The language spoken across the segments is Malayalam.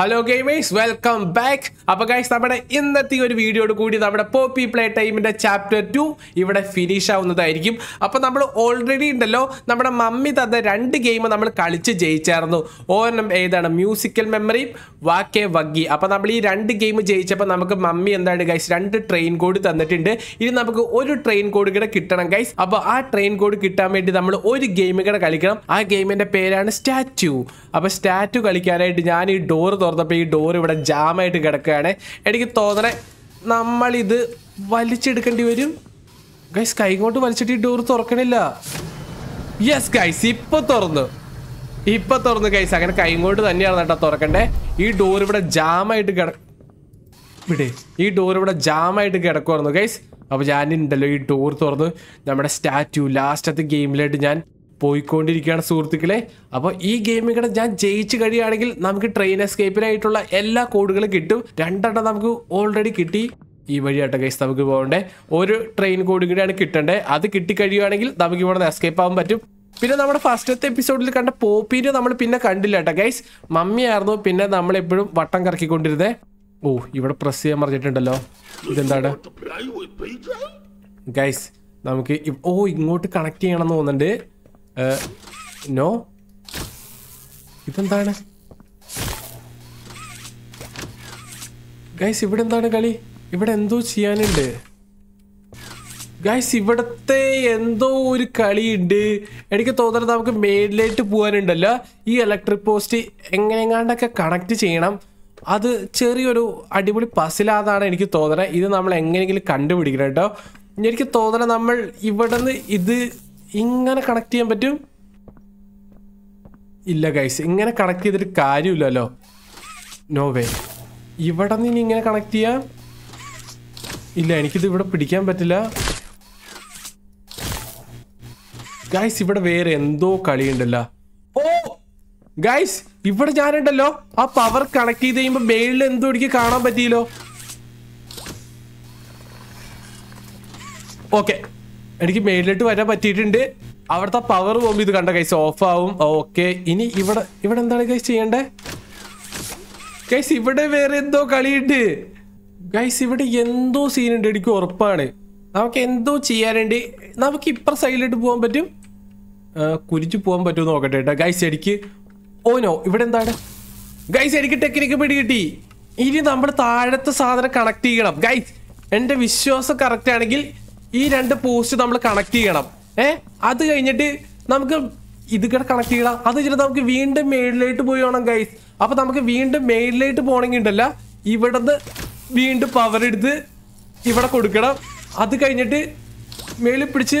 ഹലോ ഗെയിമേഴ്സ് വെൽക്കം ബാക്ക് അപ്പൊ ഗൈസ് നമ്മുടെ ഇന്നത്തെ ഒരു വീഡിയോയോട് കൂടി നമ്മുടെ പോപ്പി പ്ലേ ടൈമിന്റെ ചാപ്റ്റർ ടു ഇവിടെ ഫിനിഷ് ആവുന്നതായിരിക്കും. അപ്പൊ നമ്മൾ ഓൾറെഡി ഉണ്ടല്ലോ നമ്മുടെ മമ്മി തന്ന രണ്ട് ഗെയിം നമ്മൾ കളിച്ച് ജയിച്ചായിരുന്നു. ഓരോ ഏതാണ്? മ്യൂസിക്കൽ മെമ്മറി വാക്കേ വഗ്ഗി. അപ്പൊ നമ്മൾ ഈ രണ്ട് ഗെയിം ജയിച്ചപ്പോൾ നമുക്ക് മമ്മി എന്താണ് ഗൈസ് രണ്ട് ട്രെയിൻ കോഡ് തന്നിട്ടുണ്ട്. ഇനി നമുക്ക് ഒരു ട്രെയിൻ കോഡ് കൂടെ കിട്ടണം ഗൈസ് അപ്പൊ ആ ട്രെയിൻ കോഡ് കിട്ടാൻ വേണ്ടി നമ്മൾ ഒരു ഗെയിം കളിക്കണം. ആ ഗെയിമിന്റെ പേരാണ് സ്റ്റാച്ചു അപ്പൊ സ്റ്റാച്ചു കളിക്കാനായിട്ട് ഞാൻ ഈ ഡോർ തുറന്നപ്പോൾ ഈ ഡോർ ഇവിടെ ജാമായിട്ട് കിടക്കുകയാണ്. എനിക്ക് തോന്നണേ നമ്മളിത് വലിച്ചെടുക്കേണ്ടി വരും. ഗൈസ് കൈ കൊണ്ട് വലിച്ചിട്ട് ഈ ഡോർ തുറക്കണില്ല. യെസ് ഗൈസ് ഇപ്പൊ തുറന്നു. ഇപ്പൊ തുറന്നു ഗൈസ് അങ്ങനെ കൈ കൊണ്ട് തന്നെയാണ് കേട്ടോ തുറക്കണ്ടേ. ഈ ഡോർ ഇവിടെ ജാമായിട്ട് കിട ഇവിടെ ഈ ഡോർ ഇവിടെ ജാമായിട്ട് കിടക്കുമായിരുന്നു ഗൈസ് അപ്പോൾ ഞാനുണ്ടല്ലോ ഈ ഡോർ തുറന്ന് നമ്മുടെ സ്റ്റാറ്റു ലാസ്റ്റത്തെ ഗെയിമിലായിട്ട് ഞാൻ പോയിക്കൊണ്ടിരിക്കുകയാണ് സുഹൃത്തുക്കളെ. അപ്പോൾ ഈ ഗെയിമിൽ കൂടെ ഞാൻ ജയിച്ചു കഴിയുകയാണെങ്കിൽ നമുക്ക് ട്രെയിൻ എസ്കേപ്പിനായിട്ടുള്ള എല്ലാ കോഡുകളും കിട്ടും. രണ്ടെണ്ണം നമുക്ക് ഓൾറെഡി കിട്ടി. ഈ വഴിയാട്ടോ കേസ് നമുക്ക് പോകണ്ടേ. ഒരു ട്രെയിൻ കോഡ് കൂടിയാണ് കിട്ടേണ്ടത് അത് കിട്ടിക്കഴിയുകയാണെങ്കിൽ നമുക്ക് ഇവിടെ നിന്ന് എസ്കേപ്പ് ആവാൻ പറ്റും. പിന്നെ നമ്മുടെ ഫസ്റ്റത്തെ എപ്പിസോഡിൽ കണ്ട പോപ്പീനെ നമ്മൾ പിന്നെ കണ്ടില്ല കേട്ടോ ഗൈസ് മമ്മിയായിരുന്നു പിന്നെ നമ്മൾ എപ്പോഴും വട്ടം കറക്കിക്കൊണ്ടിരുന്നേ. ഓ ഇവിടെ പ്രസ് ചെയ്യാൻ പറഞ്ഞിട്ടുണ്ടല്ലോ ഇതെന്താണ്? ഗൈസ് നമുക്ക് ഓ ഇങ്ങോട്ട് കണക്ട് ചെയ്യണം എന്ന് തോന്നുന്നുണ്ട്. നോ? ഇതെന്താണ്? ഗൈസ് ഇവിടെ എന്താണ് കളി? ഇവിടെ എന്തോ ചെയ്യാനുണ്ട്. ഗൈസ് ഇവിടത്തെ എന്തോ ഒരു കളിയുണ്ട്. എനിക്ക് തോന്നുന്നത് നമുക്ക് മേളിലേക്ക് പോകാനുണ്ടല്ലോ. ഈ ഇലക്ട്രിക് പോസ്റ്റ് എങ്ങനെങ്ങാണ്ടൊക്കെ കണക്ട് ചെയ്യണം. അത് ചെറിയൊരു അടിപൊളി പസിലാതാണ് എനിക്ക് തോന്നുന്നത്. ഇത് നമ്മൾ എങ്ങനെയെങ്കിലും കണ്ടുപിടിക്കണം കേട്ടോ. എനിക്ക് തോന്നണത് നമ്മൾ ഇവിടെ നിന്ന് ഇത് ഇങ്ങനെ കണക്ട് ചെയ്യാൻ പറ്റും? ഇല്ല ഗൈസ് ഇങ്ങനെ കണക്ട് ചെയ്തിട്ട് കാര്യമില്ലല്ലോ. നോ വേ ഇവിടെ നിന്ന് ഇങ്ങനെ കണക്ട് ചെയ്യാ? ഇല്ല എനിക്കിത് ഇവിടെ പിടിക്കാൻ പറ്റില്ല. ഗൈസ് ഇവിടെ വേറെ എന്തോ കളിയുണ്ടല്ലോ. ഓ ഗൈസ് ഇവിടെ ഞാനുണ്ടല്ലോ. ആ പവർ കണക്ട് ചെയ്ത് കഴിയുമ്പോ മേളിൽ എന്തോ എനിക്ക് കാണാൻ പറ്റിയല്ലോ. ഓക്കെ എനിക്ക് മേളിലോട്ട് വരാൻ പറ്റിയിട്ടുണ്ട്. അവിടുത്തെ പവർ പോകുമ്പോൾ ഇത് കണ്ട കൈസ് ഓഫ് ആവും. ഓക്കെ ഇനി ഇവിടെ ഇവിടെ എന്താണ് കൈസ് ചെയ്യണ്ടേ? കൈസ് ഇവിടെ വേറെ എന്തോ കളിയുണ്ട്. ഗൈസ് ഇവിടെ എന്തോ സീനുണ്ട് എനിക്ക് ഉറപ്പാണ്. നമുക്ക് എന്തോ ചെയ്യാനുണ്ട്. നമുക്ക് ഇപ്പുറ സൈഡിലോട്ട് പോകാൻ പറ്റും. കുരിച്ച് പോകാൻ പറ്റുമോ നോക്കട്ടെ കേട്ടോ. ഗൈസ് എനിക്ക് ഓ നോ ഇവിടെ എന്താണ്? ഗൈസ് എനിക്ക് ടെക്നിക്ക് പിടികിട്ടി ഇനി നമ്മൾ താഴത്തെ സാധനം കണക്ട് ചെയ്യണം. ഗൈസ് എന്റെ വിശ്വാസം കറക്റ്റ് ആണെങ്കിൽ ഈ രണ്ട് പോസ്റ്റ് നമ്മൾ കണക്ട് ചെയ്യണം. ഏ? അത് കഴിഞ്ഞിട്ട് നമുക്ക് ഇത് കൂടെ കണക്ട് ചെയ്യണം. അത് കഴിഞ്ഞിട്ട് നമുക്ക് വീണ്ടും മേളിലേക്ക് പോയി വേണം ഗൈസ് അപ്പൊ നമുക്ക് വീണ്ടും മേളിലേക്ക് പോകണമെങ്കിൽ ഉണ്ടല്ല ഇവിടുന്ന് വീണ്ടും പവർ എടുത്ത് ഇവിടെ കൊടുക്കണം. അത് കഴിഞ്ഞിട്ട് മേളിൽ പിടിച്ച്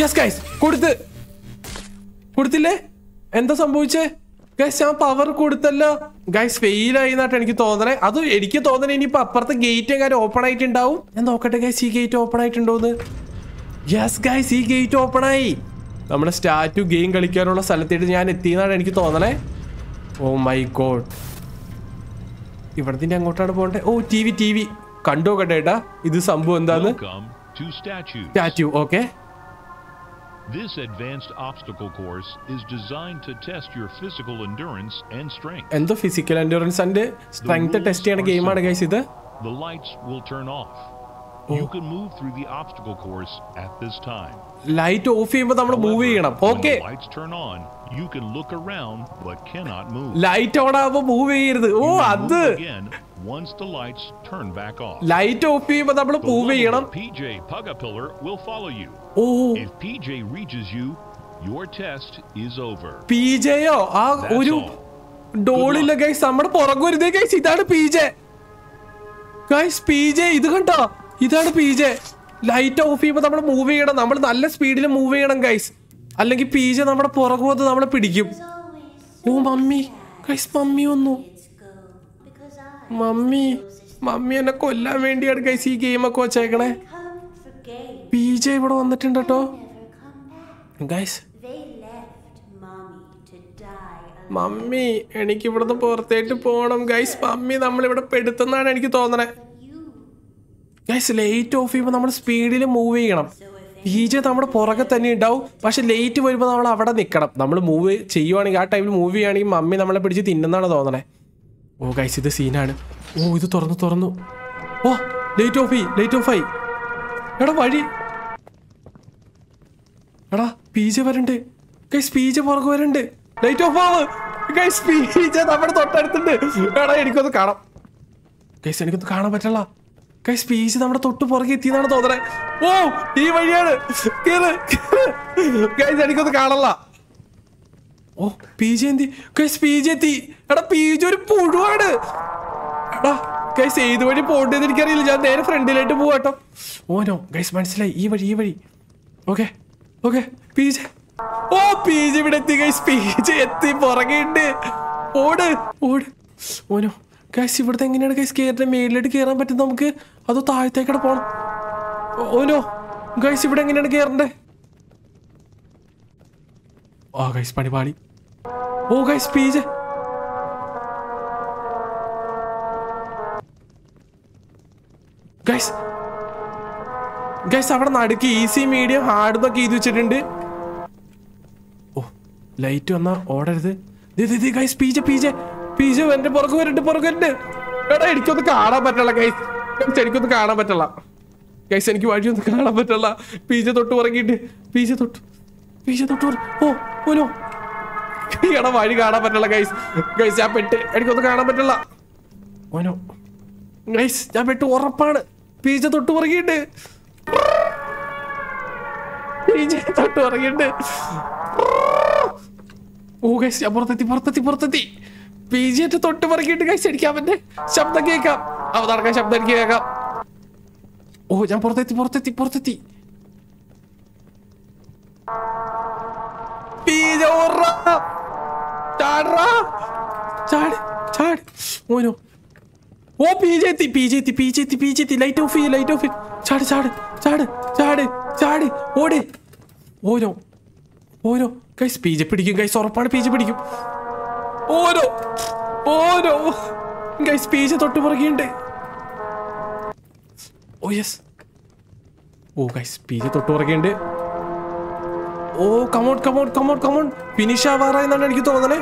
യെസ് ഗൈസ് കൊടുത്ത്. കൊടുത്തില്ലേ? എന്താ സംഭവിച്ചേ? ഗൈസ് ഞാൻ പവർ കൊടുത്തല്ലോ. ഗൈസ് ഫെയിൽ ആയി എന്നാട്ട് എനിക്ക് തോന്നണേ. അത് എനിക്ക് തോന്നണേ ഇനിയിപ്പോ അപ്പുറത്തെ ഗേറ്റ് എങ്ങാനും ഓപ്പൺ ആയിട്ടുണ്ടാവും. ഞാൻ നോക്കട്ടെ ഗൈസ് ഈ ഗേറ്റ് ഓപ്പൺ ആയിട്ടുണ്ടോന്ന്? യെസ് ഗൈസ് ഈ ഗേറ്റ് ഓപ്പൺ ആയി. നമ്മുടെ സ്റ്റാറ്റു ഗെയിം കളിക്കാനുള്ള സ്ഥലത്തേക്ക് ഞാൻ എത്തിയെന്നാണ് എനിക്ക് തോന്നണേ. ഓ മൈ ഗോഡ് ഇവിടത്തിന്റെ അങ്ങോട്ടാണ് പോകണ്ടേ? ഓ ടി വി ടി വി കണ്ടോ ഏട്ടാ. ഇത് സംഭവം എന്താന്ന്? Statue okay This advanced obstacle course is designed to test your physical endurance and strength. എന്തോ physical endurance and strength test ചെയ്യണ ഗെയിമാണ് ഗൈസ് ഇത് The lights will turn off. You can move through the obstacle course at this time. Light off ചെയ്യുമ്പോൾ നമ്മൾ മൂവ് ചെയ്യണം okay. lights turn on, you can look around but cannot move. Light on ആവുമ്പോൾ മൂവ് ചെയ്യരുത് ഓ അത് once the lights turn back off. Light off ചെയ്യുമ്പോൾ നമ്മൾ മൂവ് ചെയ്യണം. PJ Pugapillar will follow you. Oh. If PJ reaches you, your test is over. PJ ജെയോ ആ ഒരു. ഡോളില്ല ഗൈസ് നമ്മുടെ പുറകു വരുന്നേ ഗൈസ് ഇതാണ് ജെ ഗൈസ് ജെ ഇത് കണ്ടോ? ഇതാണ് ജെ ലൈറ്റ് ഓഫ് ചെയ്യുമ്പോൾ നമ്മൾ മൂവ് ചെയ്യണം. നമ്മൾ നല്ല സ്പീഡിൽ മൂവ് ചെയ്യണം ഗൈസ് അല്ലെങ്കിൽ പി ജെ നമ്മുടെ പുറകു വന്ന് നമ്മളെ പിടിക്കും. ഓ മമ്മി. ഗൈസ് മമ്മി വന്നു. മമ്മി മമ്മി എന്നെ കൊല്ലാൻ വേണ്ടിയാണ് ഗൈസ് ഈ ഗെയിമൊക്കെ വെച്ചേക്കണേ. പി ജെ ഇവിടെ വന്നിട്ടുണ്ട് കേട്ടോ. ഗൈസ്. മമ്മി എനിക്ക് ഇവിടുന്ന് പുറത്തേട്ട് പോകണം ഗൈസ് മമ്മി നമ്മളിവിടെ പെടുത്തുന്നാണ് എനിക്ക് തോന്നണേ. ഗൈസ് ലേറ്റ് ഓഫ് ചെയ്യുമ്പോൾ നമ്മൾ സ്പീഡിൽ മൂവ് ചെയ്യണം പി ജെ നമ്മുടെ പുറകെ തന്നെ ഉണ്ടാവും പക്ഷെ ലേറ്റ് വരുമ്പോൾ നമ്മൾ അവിടെ നിൽക്കണം നമ്മൾ മൂവ് ചെയ്യുവാണെങ്കിൽ ആ ടൈമിൽ മൂവ് ചെയ്യുകയാണെങ്കിൽ മമ്മി നമ്മളെ പിടിച്ച് തിന്നുന്നാണ് തോന്നണേ ഓ ഗൈസ് ഇത് സീനാണ് ഓ ഇത് തുറന്നു തുറന്നു. ഓ ലൈറ്റ് ഓഫ് ആയി ലൈറ്റ് ഓഫ് ആയി. എടാ വഴി. എടാ പി ജെ വരണ്ട്. ഗൈസ് പി ജെ പുറകു വരണ്ട്. ലൈറ്റ് ഓഫ് ആവ്. ഗൈസ് പി ജെ നമ്മുടെ തൊട്ടടുത്തുണ്ട്. എടാ എനിക്കൊന്ന് കാണാം. ഗൈസ് എനിക്കൊന്ന് കാണാൻ പറ്റല്ല ഗൈസ് പി ജെ നമ്മുടെ തൊട്ട് പുറകെ എത്തിയെന്നാണ് തോന്നണേ. ഓ ഈ വഴിയാണ്. ഗൈസ് എനിക്കൊന്ന് കാണല്ല ഓ പി ജി എന്തി? കൈസ് പി ജി എത്തി. എടാ പി ജി ഒരു പുഴുവാണ്. എടാ ഗൈസ് ഏത് വഴി പോകേണ്ടതെന്ന് എനിക്കറിയില്ല. ഞാൻ നേരെ ഫ്രണ്ടിലായിട്ട് പോവാട്ടോ ഓനോ ഗൈസ് മനസ്സിലായി. ഈ വഴി ഈ വഴി. ഓക്കെ ഓക്കെ പി ഓ പി ജി ഇവിടെ എത്തി ഗൈസ് പി ജി എത്തി. പുറകെയുണ്ട് ഓട് ഓട്. ഓനോ ഗൈസ് ഇവിടുത്തെ എങ്ങനെയാണ് ഗൈസ് കയറുന്നത് മേളിലോട്ട് കയറാൻ പറ്റും നമുക്ക്? അതോ താഴത്തേക്കടെ പോണം? ഓനോ ഗൈസ് ഇവിടെ എങ്ങനെയാണ് കയറണ്ടേ ആ ഗൈസ് പണി ഓ guys P J guys guys അവിടെ നടുക്ക് ഈസി മീഡിയം ഹാർഡ് എന്നൊക്കെ ചെയ്ത് വെച്ചിട്ടുണ്ട്. ഓ ലൈറ്റ് വന്നാ ഓടരുത്. ഗൈസ് പീജ പീജ പീജ എന്റെ പുറകെ വരുന്നുണ്ട് പുറകെ വരുന്നുണ്ട് എടാ എനിക്കൊന്ന് കാണാൻ പറ്റല്ല ഗൈസ് എനിക്കൊന്ന് കാണാൻ പറ്റല്ല ഗൈസ് എനിക്ക് വഴിയൊന്നും കാണാൻ പറ്റല്ല പീജ തൊട്ട് പുറകിട്ട്. പീജ തൊട്ട്. പീജ തൊട്ട് ഓ ഓനോ എടാ വഴി കാണാൻ പറ്റില്ല ഗൈസ് ഗൈസ് ഞാൻ പെട്ട്. എനിക്കൊന്നും കാണാൻ പറ്റില്ല. ഓനോ ഗൈസ് ഞാൻ പെട്ട് ഉറപ്പാണ്. പീജ തൊട്ട് പുറകിട്ട് പീജ തൊട്ട് പുറകിട്ട് ഓ ഗൈസ് ഞാൻ പുറത്തെത്തി പുറത്തെത്തി പുറത്തെത്തി. പി തൊട്ട് പറക്കിയിട്ട് ഗൈസ് എനിക്ക് അവന്റെ ശബ്ദം കേൾക്കാം. അവ നടക്കാൻ ശബ്ദം എനിക്ക് കേൾക്കാം. ഓ ഞാൻ പുറത്തെത്തി പുറത്തെത്തി പുറത്തെത്തി. പീജ ഓർറാ. ചാട് ചാട്. ഓ പി ജെ എത്തി പി ജെ എത്തി പി ജെ എത്തി പി ജെ എത്തി ലൈറ്റ് ഓഫ് ചെയ്യ്. ലൈറ്റ് ഓഫ് ചാട് ചാട് ചാട്. ചാട് ഓരോ പിടിക്കും. ഗൈസ് ഉറപ്പാണ് പി ജെ പിടിക്കും. ഓരോ ഓരോ ഗൈസ് പി ജെ തൊട്ട് പുറകെയുണ്ട്. ഓ യെസ് ഓ ഗൈസ് പി ജെ തൊട്ട് പുറകെയുണ്ട്. ഓ come on come on come on come on finish ആവാറായി എന്നാണ് എനിക്ക് തോന്നണേ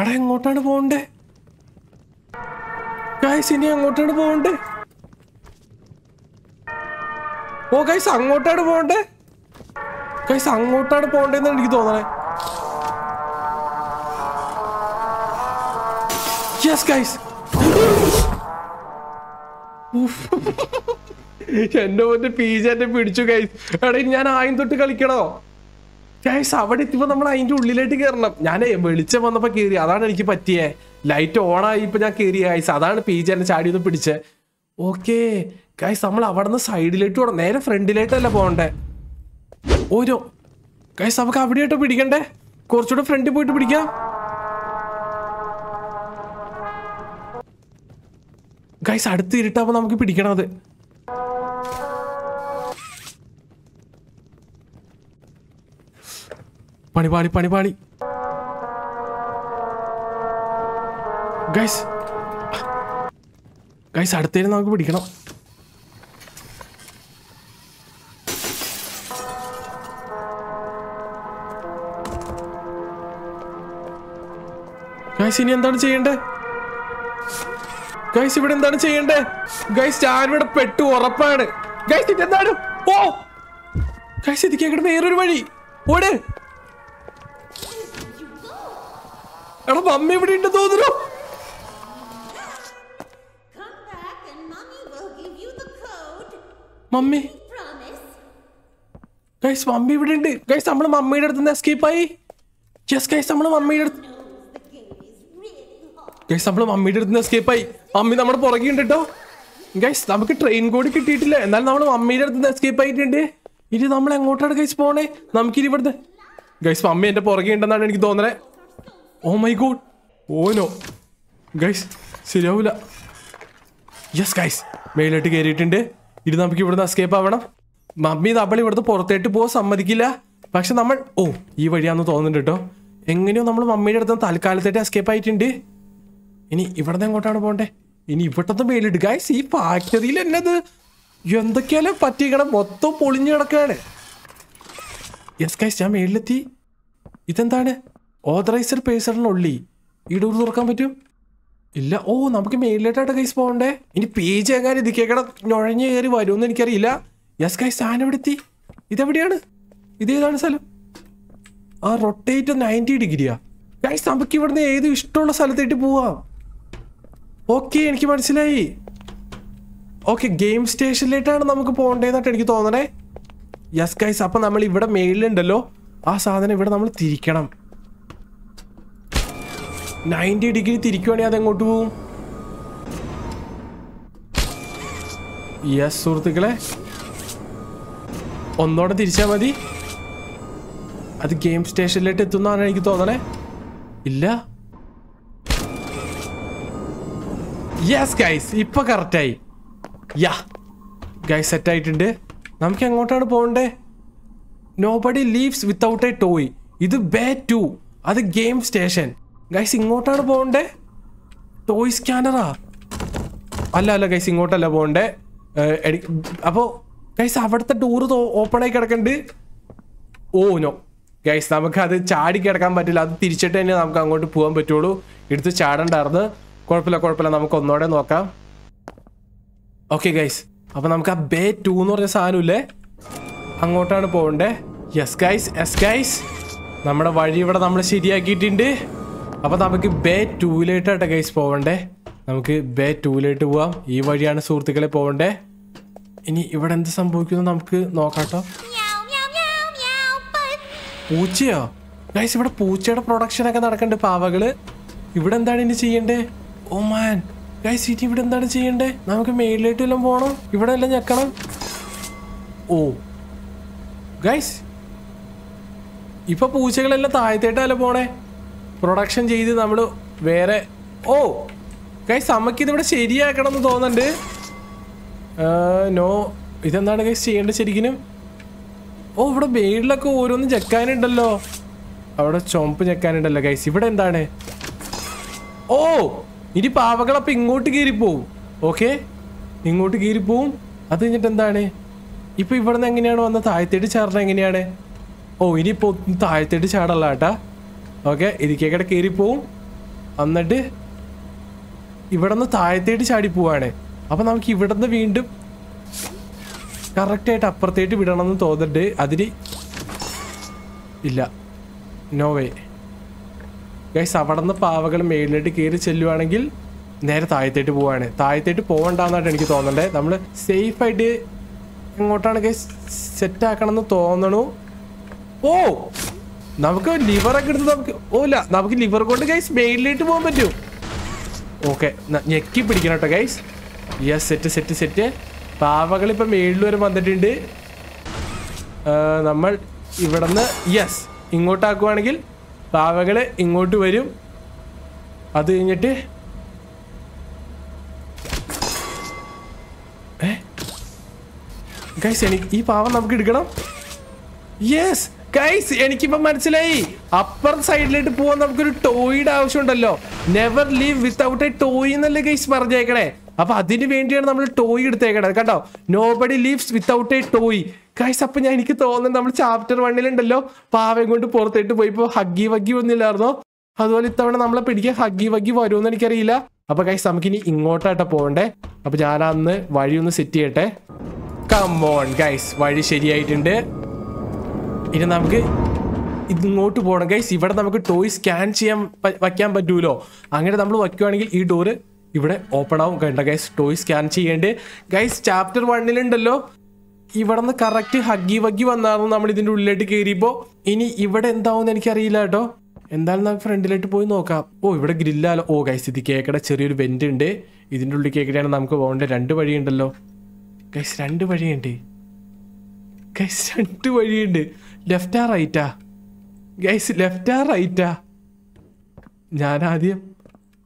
എടാ എങ്ങോട്ടാണ് പോകണ്ടേ? ഗൈസ് ഇനി അങ്ങോട്ടാണ് പോകണ്ടേ? ഓ ഗൈസ് അങ്ങോട്ടാണ് പോകണ്ടേ? ഗൈസ് അങ്ങോട്ടാണ് പോകണ്ടേന്ന് എനിക്ക് തോന്നണേ. എന്റെ മറ്റേ പീജ എന്നെ പിടിച്ചു ഗൈസ് എടാ ഞാൻ ആയും തൊട്ട് കളിക്കണോ? ഗൈസ് അവിടെ എത്തിയപ്പോ നമ്മൾ അതിന്റെ ഉള്ളിലേക്ക് കയറണം ഞാൻ വെളിച്ചം വന്നപ്പോ കയറി അതാണ് എനിക്ക് പറ്റിയേ. ലൈറ്റ് ഓൺ ആയി ഇപ്പൊ ഞാൻ കയറി ഗൈസ് അതാണ് പീജ എന്നെ ചാടി ഒന്ന് പിടിച്ചേ. ഓക്കേ ഗൈസ് നമ്മൾ അവിടെ നിന്ന് സൈഡിലേക്ക് പോകണം നേരെ ഫ്രണ്ടിലേട്ടല്ല പോകണ്ടേ. ഓരോ. ഗൈസ് നമുക്ക് അവിടെയായിട്ട് പിടിക്കണ്ടേ? കുറച്ചുകൂടെ ഫ്രണ്ടിൽ പോയിട്ട് പിടിക്കാം. ഗൈസ് അടുത്ത് ഇരുട്ടാകുമ്പോൾ നമുക്ക് പിടിക്കണം അത് പണിപാളി പണിപാളി ഗൈസ് ഗൈസ് അടുത്തേന് നമുക്ക് പിടിക്കണം. ഗൈസ് ഇനി എന്താണ് ചെയ്യണ്ടേ? ഗൈസ് ഇവിടെ എന്താണ് ചെയ്യണ്ടേ? ഗൈസ് ഞാൻ ഇവിടെ പെട്ടു ഉറപ്പാണ്. ഗൈസ് ഇത് എന്താണ് ഓ! ഗൈസ് ഇത് കേക്കട്ടെ വേറൊരു വഴി. ഓട്. മമ്മി ഇവിടെ ഉണ്ട് തോന്നുന്നു. മമ്മി. ഗൈസ് മമ്മി ഇവിടെ ഉണ്ട്. ഗൈസ് നമ്മൾ മമ്മിയുടെ അടുത്ത് നിന്ന് എസ്കേപ്പ് ആയി. യെസ് ഗൈസ് നമ്മൾ മമ്മിയുടെ അടുത്ത്. ഗൈസ് നമ്മൾ മമ്മിയുടെ അടുത്ത് നിന്ന് എസ്കേപ്പ് ആയി. മമ്മി നമ്മുടെ പുറകെ ഉണ്ട് കേട്ടോ ഗൈസ് നമുക്ക് ട്രെയിൻ കോഡ് കിട്ടിയിട്ടില്ല. എന്നാലും നമ്മൾ മമ്മിയുടെ അടുത്ത് നിന്ന് എസ്കേപ്പ് ആയിട്ടുണ്ട്. ഇനി നമ്മൾ എങ്ങോട്ടാണ് ഗൈസ് പോണേ? നമുക്കിനി ഇവിടുന്ന് ഗൈസ് മമ്മി എന്റെ പുറകെ ഉണ്ടെന്നാണ് എനിക്ക് തോന്നണേ. ഓ my god oh no guys ശരിയാവൂല. യെസ് ഗൈസ് മേലോട്ട് കയറിയിട്ടുണ്ട് ഇത് നമുക്ക് ഇവിടുന്ന് എസ്കേപ്പ് ആവണം. മമ്മി നമ്മൾ ഇവിടുന്ന് പുറത്തേട്ട് പോകാൻ സമ്മതിക്കില്ല. പക്ഷെ നമ്മൾ ഓ ഈ വഴിയാന്ന് തോന്നുന്നുണ്ട് കേട്ടോ. എങ്ങനെയോ നമ്മൾ മമ്മിയുടെ അടുത്ത് തൽക്കാലത്തേട്ട് എസ്കേപ്പ് ആയിട്ടുണ്ട്. ഇനി ഇവിടുന്ന് എങ്ങോട്ടാണ് പോകണ്ടേ? ഇനി ഇവിടുത്തെ മേലിട്ട് ഗൈസ് ഈ ഫാക്ടറിയിൽ എന്നത് എന്തൊക്കെയാലും പറ്റിക്കണം മൊത്തം പൊളിഞ്ഞു കിടക്കാണ് യെസ് ഗൈസ് ഞാൻ മേളിലെത്തി. ഇതെന്താണ്? ഓതറൈസർ പേഴ്സണിനുള്ളി ഈ ഡോർ തുറക്കാൻ പറ്റും? ഇല്ല. ഓ നമുക്ക് മെയിലായിട്ടാണ് കൈസ് പോകണ്ടേ? ഇനി പേജ് എങ്ങാനും ഇത് കേൾക്കണം നുഴഞ്ഞു കയറി വരുമെന്ന് എനിക്കറിയില്ല. യെസ് കൈസ് സാധനം എവിടെ എത്തി ഇതെവിടെയാണ്? ഇതേതാണ് സ്ഥലം? ആ റൊട്ടേറ്റ് നയന്റി ഡിഗ്രിയാ. ഗൈസ് നമുക്ക് ഇവിടുന്ന് ഏത് ഇഷ്ടമുള്ള സ്ഥലത്തേക്ക് പോവാം? ഓക്കെ എനിക്ക് മനസ്സിലായി. ഓക്കെ ഗെയിം സ്റ്റേഷനിലേട്ടാണ് നമുക്ക് പോകേണ്ടതെന്നായിട്ട് എനിക്ക് തോന്നണേ. യെസ് ഗൈസ് അപ്പം നമ്മൾ ഇവിടെ മേളിലുണ്ടല്ലോ. ആ സാധനം ഇവിടെ നമ്മൾ തിരിക്കണം. നയന്റി ഡിഗ്രി തിരിക്കുവാണെങ്കിൽ അതെങ്ങോട്ട് പോവും? യെസ് സുഹൃത്തുക്കളെ. ഒന്നോടെ തിരിച്ചാൽ മതി. അത് ഗെയിം സ്റ്റേഷനിലേക്ക് എത്തുന്നതാണ് എനിക്ക് തോന്നണേ. ഇല്ല? യെസ് ഗൈസ് ഇപ്പൊ കറക്റ്റായി. യാ ഗൈസ് സെറ്റ് ആയിട്ടുണ്ട്. നമുക്ക് എങ്ങോട്ടാണ് പോകണ്ടേ? Nobody leaves without a toy ഇത് ബേ ടു അത് ഗെയിം സ്റ്റേഷൻ. ഗൈസ് ഇങ്ങോട്ടാണ് പോകണ്ടേ? ടോയ് സ്കാനറാ അല്ല അല്ല ഗൈസ് ഇങ്ങോട്ടല്ല പോകണ്ടേ. അപ്പോ ഗൈസ് അവിടുത്തെ ഡോറ് ഓപ്പൺ ആയി കിടക്കണ്ട്. ഓ നോ ഗൈസ് നമുക്ക് അത് ചാടി കിടക്കാൻ പറ്റില്ല. അത് തിരിച്ചിട്ട് തന്നെ നമുക്ക് അങ്ങോട്ട് പോകാൻ പറ്റുള്ളൂ. എടുത്ത് ചാടണ്ടായിരുന്നു. കുഴപ്പമില്ല കുഴപ്പമില്ല. നമുക്ക് ഒന്നോടെ നോക്കാം. ഓക്കെ ഗൈസ് അപ്പൊ നമുക്ക് ആ ബേ ടു എന്ന് പറഞ്ഞ സാധനമില്ലേ? അങ്ങോട്ടാണ് പോകണ്ടേ. യെസ് ഗൈസ് യെസ് ഗൈസ് നമ്മുടെ വഴി ഇവിടെ നമ്മൾ ശരിയാക്കിയിട്ടുണ്ട്. അപ്പൊ നമുക്ക് ബേ ടൂയിലേട്ടാട്ടെ ഗൈസ് പോവണ്ടേ? നമുക്ക് ബേ ടൂലേട്ട് പോവാം. ഈ വഴിയാണ് സുഹൃത്തുക്കളെ പോവണ്ടേ? ഇനി ഇവിടെ എന്ത് സംഭവിക്കുന്നു നമുക്ക് നോക്കാട്ടോ പൂച്ചയോ? ഗൈസ് ഇവിടെ പൂച്ചയുടെ പ്രൊഡക്ഷൻ ഒക്കെ നടക്കണ്ട് പാവകൾ. ഇവിടെ എന്താണ് ഇനി ചെയ്യണ്ടേ? ഓ മാൻ ഗൈസ് ഇനി ഇവിടെ എന്താണ് ചെയ്യണ്ടേ? നമുക്ക് മേളിലേക്ക് എല്ലാം പോകണം ഇവിടെ എല്ലാം ഞെക്കണം. ഓ. ഗൈസ് ഇപ്പൊ പൂച്ചകളെല്ലാം താഴത്തേട്ടല്ലേ പോണേ? പ്രൊഡക്ഷൻ ചെയ്ത് നമ്മൾ വേറെ ഓ ഗൈസ് ഇതിവിടെ ശരിയാക്കണം എന്ന് തോന്നുന്നുണ്ട്. നോ ഇതെന്താണ് ഗൈസ് ചെയ്യേണ്ടത് ശരിക്കും ഓ ഇവിടെ വെയിലൊക്കെ ഓരോന്ന് ചെക്കാനുണ്ടല്ലോ അവിടെ ചുമപ്പ് ചെക്കാനുണ്ടല്ലോ ഗൈസ് ഇവിടെ എന്താണ്? ഓ ഇനി പാവകളപ്പം ഇങ്ങോട്ട് കീറിപ്പോവും ഓക്കെ ഇങ്ങോട്ട് കീറിപ്പോവും അത് കഴിഞ്ഞിട്ട് എന്താണ്? ഇപ്പൊ ഇവിടുന്ന് എങ്ങനെയാണ് വന്ന താഴത്തേട്ട് ചാടണം എങ്ങനെയാണ്? ഓ ഇനിയിപ്പോൾ താഴത്തേട്ട് ചാടല്ല കേട്ടാ ഓക്കെ ഇരിക്കേക്കടെ കയറിപ്പോവും. എന്നിട്ട് ഇവിടെ നിന്ന് താഴത്തേട്ട് ചാടി പോവാണ് അപ്പൊ നമുക്ക് ഇവിടെ നിന്ന് വീണ്ടും കറക്റ്റായിട്ട് അപ്പുറത്തേട്ട് വിടണം എന്ന് തോന്നിട്ട് അതിന് ഇല്ല. നോവേ ഗൈസ് അവിടെ നിന്ന് പാവകൾ മേളിലോട്ട് കയറി ചെല്ലുവാണെങ്കിൽ നേരെ താഴത്തേട്ട് പോവാണ്. താഴത്തേട്ട് പോകണ്ടെന്നായിട്ട് എനിക്ക് തോന്നണ്ടേ നമ്മൾ സേഫായിട്ട് എങ്ങോട്ടാണ് ഗൈസ് സെറ്റ് ആക്കണം എന്ന് തോന്നണു. ഓ! നമുക്ക് ലിവറൊക്കെ എടുത്ത് നമുക്ക് ഓ ഇല്ല നമുക്ക് ലിവർ കൊണ്ട് ഗൈസ് മെയിനിലേക്ക് പോകാൻ പറ്റും. ഓക്കെ ഞെക്കി പിടിക്കണം കേട്ടോ guys yes set set set പാവകൾ ഇപ്പം മേളിൽ വരെ വന്നിട്ടുണ്ട്. നമ്മൾ ഇവിടുന്ന് യെസ് ഇങ്ങോട്ടാക്കുവാണെങ്കിൽ പാവകൾ ഇങ്ങോട്ട് വരും. അത് കഴിഞ്ഞിട്ട് ഗൈസ് എനിക്ക് ഈ പാവം നമുക്ക് എടുക്കണം. യെസ് ഗൈസ് എനിക്കിപ്പോ മനസ്സിലായി. അപ്പർ സൈഡിലേക്ക് പോവാൻ നമുക്കൊരു ടോയുടെ ആവശ്യമുണ്ടല്ലോ. Never leave without a toy എന്നല്ലേ ഗൈസ് പറഞ്ഞേക്കണേ? അപ്പൊ അതിന് വേണ്ടിയാണ് നമ്മൾ ടോയ് എടുത്തേക്കണത്. കണ്ടോ? Nobody leaves without a toy guys അപ്പൊ ഞാൻ എനിക്ക് തോന്നുന്നത് നമ്മൾ ചാപ്റ്റർ വണ്ണിലുണ്ടല്ലോ പാവയും കൊണ്ട് പുറത്തേട്ട് പോയിപ്പോ ഹഗ്ഗി വഗ്ഗി ഒന്നുമില്ലായിരുന്നോ അതുപോലെ ഇത്തവണ നമ്മളെ പിടിക്കാൻ ഹഗ്ഗി വഗ്ഗി വരുമെന്ന് എനിക്കറിയില്ല. അപ്പൊ ഗൈസ് നമുക്കിനി ഇങ്ങോട്ടായിട്ടാ പോകണ്ടേ. അപ്പൊ ഞാൻ അന്ന് വഴി ഒന്ന് സെറ്റ് ചെയ്യട്ടെ കമ്മോൺ ഗൈസ് വഴി ശരിയായിട്ടുണ്ട്. ഇനി നമുക്ക് ഇങ്ങോട്ട് പോകണം. ഗൈസ് ഇവിടെ നമുക്ക് ടോയ് സ്കാൻ ചെയ്യാൻ വയ്ക്കാൻ പറ്റൂലോ? അങ്ങനെ നമ്മൾ വയ്ക്കുവാണെങ്കിൽ ഈ ഡോറ് ഇവിടെ ഓപ്പൺ ആവും കണ്ട ഗൈസ് ടോയ് സ്കാൻ ചെയ്യേണ്ടത് ഗൈസ് ചാപ്റ്റർ വണ്ണിലുണ്ടല്ലോ ഇവിടെ നിന്ന് കറക്റ്റ് ഹഗ്ഗി വഗ്ഗി വന്നായിരുന്നു നമ്മൾ ഇതിന്റെ ഉള്ളിലോട്ട് കയറിയപ്പോൾ. ഇനി ഇവിടെ എന്താവും എനിക്കറിയില്ല കേട്ടോ. എന്തായാലും നമുക്ക് ഫ്രണ്ടിലോട്ട് പോയി നോക്കാം. ഓ ഇവിടെ ഗ്രില്ലാലോ ഓ ഗൈസ് ഇത് കേക്കടെ ചെറിയൊരു വെന്റ് ഉണ്ട്. ഇതിന്റെ ഉള്ളിൽ കേക്കടെയാണ് നമുക്ക് പോകേണ്ടത് രണ്ട് വഴിയുണ്ടല്ലോ. ഗൈസ് രണ്ട് വഴിയുണ്ട്. ഗൈസ് രണ്ട് വഴിയുണ്ട്. ലെഫ്റ്റാ റൈറ്റാ ഗൈസ് ലെഫ്റ്റാ റൈറ്റാ ഞാൻ ആദ്യം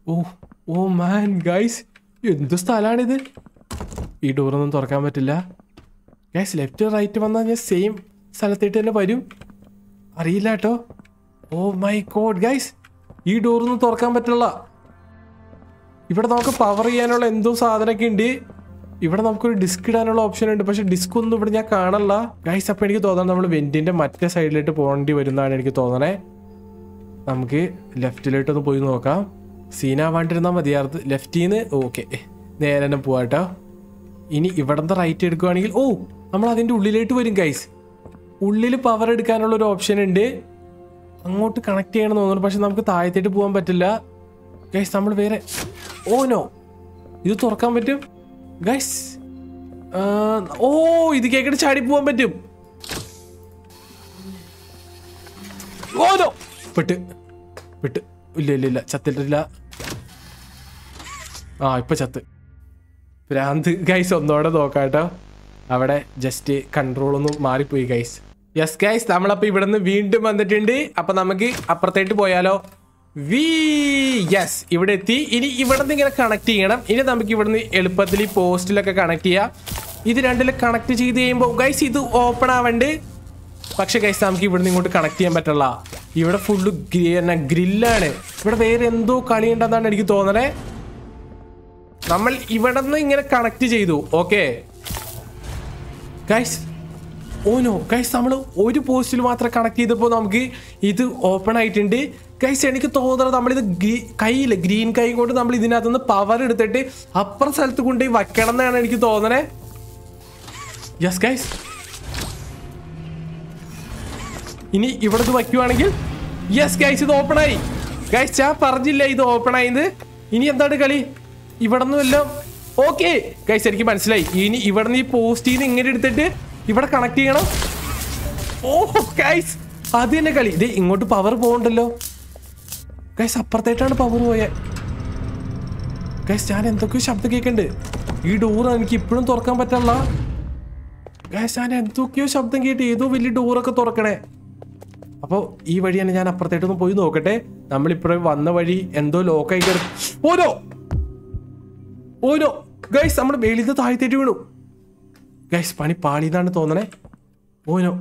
ഓ ഓ മാൻ ഗൈസ് എന്ത് സ്ഥലമാണിത് ഈ ഡോറൊന്നും തുറക്കാൻ പറ്റില്ല. ഗൈസ് ലെഫ്റ്റ് റൈറ്റ് വന്നാൽ ഞാൻ സെയിം സ്ഥലത്തേട്ട് തന്നെ വരും. അറിയില്ല കേട്ടോ. ഓ മൈ കോഡ് ഗൈസ് ഈ ഡോറൊന്നും തുറക്കാൻ പറ്റില്ല. ഇവിടെ നമുക്ക് പവർ ചെയ്യാനുള്ള എന്തോ സാധനമൊക്കെ ഉണ്ട്. ഇവിടെ നമുക്കൊരു ഡിസ്ക് ഇടാനുള്ള ഓപ്ഷൻ ഉണ്ട്. പക്ഷെ ഡിസ്ക് ഒന്നും ഇവിടെ ഞാൻ കാണല്ല. ഗൈസ് അപ്പൊ എനിക്ക് തോന്നുന്നത് നമ്മൾ വെന്റിന്റെ മറ്റേ സൈഡിലോട്ട് പോകേണ്ടി വരുന്നതാണ് എനിക്ക് തോന്നണേ. നമുക്ക് ലെഫ്റ്റിലോട്ടൊന്ന് പോയി നോക്കാം. സീനാവാണ്ടിരുന്നാൽ മതിയാർത്ത് ലെഫ്റ്റിൽ നിന്ന് ഓക്കെ നേരെ തന്നെ പോവാട്ടോ ഇനി ഇവിടുന്ന് റൈറ്റ് എടുക്കുവാണെങ്കിൽ ഓ നമ്മൾ അതിന്റെ ഉള്ളിലോട്ട് വരും ഗൈസ് ഉള്ളിൽ പവർ എടുക്കാനുള്ള ഒരു ഓപ്ഷൻ ഉണ്ട്. അങ്ങോട്ട് കണക്ട് ചെയ്യണമെന്ന് തോന്നുന്നു. പക്ഷെ നമുക്ക് താഴത്തേട്ട് പോകാൻ പറ്റില്ല. ഗൈസ് നമ്മൾ വേറെ ഓ നോ ഇത് തുറക്കാൻ പറ്റും? ഗൈസ് ഓ ഇത് കേക്കിട്ട് ചാടി പോവാൻ പറ്റും. ഓരോ പെട്ട് പെട്ട്. ഇല്ല ഇല്ല ഇല്ല ചത്തിട്ടില്ല. ആ ഇപ്പൊ ചത്ത്. ഭ്രാന്ത്. ഗൈസ് ഒന്നോടെ നോക്കാട്ടോ അവിടെ ജസ്റ്റ് കൺട്രോൾ ഒന്ന് മാറിപ്പോയി ഗൈസ് യെസ് ഗൈസ് നമ്മളപ്പോ ഇവിടെ നിന്ന് വീണ്ടും വന്നിട്ടുണ്ട്. അപ്പൊ നമുക്ക് അപ്പുറത്തേട്ട് പോയാലോ? യെസ് ഇവിടെ എത്തി. ഇനി ഇവിടെ നിന്ന് ഇങ്ങനെ കണക്ട് ചെയ്യണം. ഇനി നമുക്ക് ഇവിടെ നിന്ന് എളുപ്പത്തിൽ ഈ പോസ്റ്റിലൊക്കെ കണക്ട് ചെയ്യാം. ഇത് രണ്ടിൽ കണക്ട് ചെയ്ത് കഴിയുമ്പോൾ ഗൈസ് ഇത് ഓപ്പൺ ആവണ്ട്. പക്ഷെ ഗൈസ് നമുക്ക് ഇവിടുന്ന് ഇങ്ങോട്ട് കണക്ട് ചെയ്യാൻ പറ്റില്ല ഇവിടെ ഫുള്ള് എന്നാ ഗ്രില്ലാണ്. ഇവിടെ വേറെ എന്തോ കളി ഉണ്ടെന്നാണ് എനിക്ക് തോന്നണേ. നമ്മൾ ഇവിടെ നിന്ന് ഇങ്ങനെ കണക്ട് ചെയ്തു. ഓക്കെ ഗൈസ് ഓനോ ഗൈസ് നമ്മൾ ഒരു പോസ്റ്റിൽ മാത്രം കണക്ട് ചെയ്തപ്പോൾ നമുക്ക് ഇത് ഓപ്പൺ ആയിട്ടുണ്ട്. ഗൈസ് എനിക്ക് തോന്നുന്നത് നമ്മളിത് കൈയില്ല ഗ്രീൻ കൈ കൊണ്ട് നമ്മൾ ഇതിനകത്തുനിന്ന് പവർ എടുത്തിട്ട് അപ്പുറം സ്ഥലത്ത് കൊണ്ടുപോയി വയ്ക്കണം എന്നാണ് എനിക്ക് തോന്നണേ. യെസ് ഗൈസ് ഇനി ഇവിടെ വയ്ക്കുവാണെങ്കിൽ യെസ് ഗൈസ് ഇത് ഓപ്പൺ ആയി. ഗൈസ് ഞാൻ പറഞ്ഞില്ല ഇത് ഓപ്പൺ ആയത് ഇനി എന്താണ് കളി? ഇവിടെ നിന്നും എല്ലാം ഓക്കെ ഗൈസ് എനിക്ക് മനസ്സിലായി. ഇനി ഇവിടെ നിന്ന് ഈ പോസ്റ്റ് ചെയ്ത് ഇങ്ങനെ എടുത്തിട്ട് ഇവിടെ കണക്ട് ചെയ്യണം. ഓ ഗൈസ് അത് തന്നെ കളി. ഇത് ഇങ്ങോട്ട് പവർ പോകണ്ടല്ലോ ഗൈസ് അപ്പുറത്തേട്ടാണ് പവർ പോയെ. ഗൈസ് ഞാൻ എന്തൊക്കെയോ ശബ്ദം കേൾക്കണ്ട്. ഈ ഡോർ എനിക്ക് ഇപ്പോഴും തുറക്കാൻ പറ്റില്ല ഗൈസ് ഞാൻ എന്തൊക്കെയോ ശബ്ദം കേട്ട് ഏതോ വലിയ ഡോറൊക്കെ തുറക്കണേ. അപ്പോൾ ഈ വഴി തന്നെ ഞാൻ അപ്പുറത്തേട്ടൊന്ന് പോയി നോക്കട്ടെ. നമ്മളിപ്പോഴും വന്ന വഴി എന്തോ ലോക്കായി കിടക്കും ഓരോ! ഓരോ! ഗൈസ് മേളിൽ താഴത്തേറ്റ് താഴ്ത്തേറ്റ് വീണു. ഗൈസ് പണി പാളിന്നാണ് തോന്നണേ. ഓനോ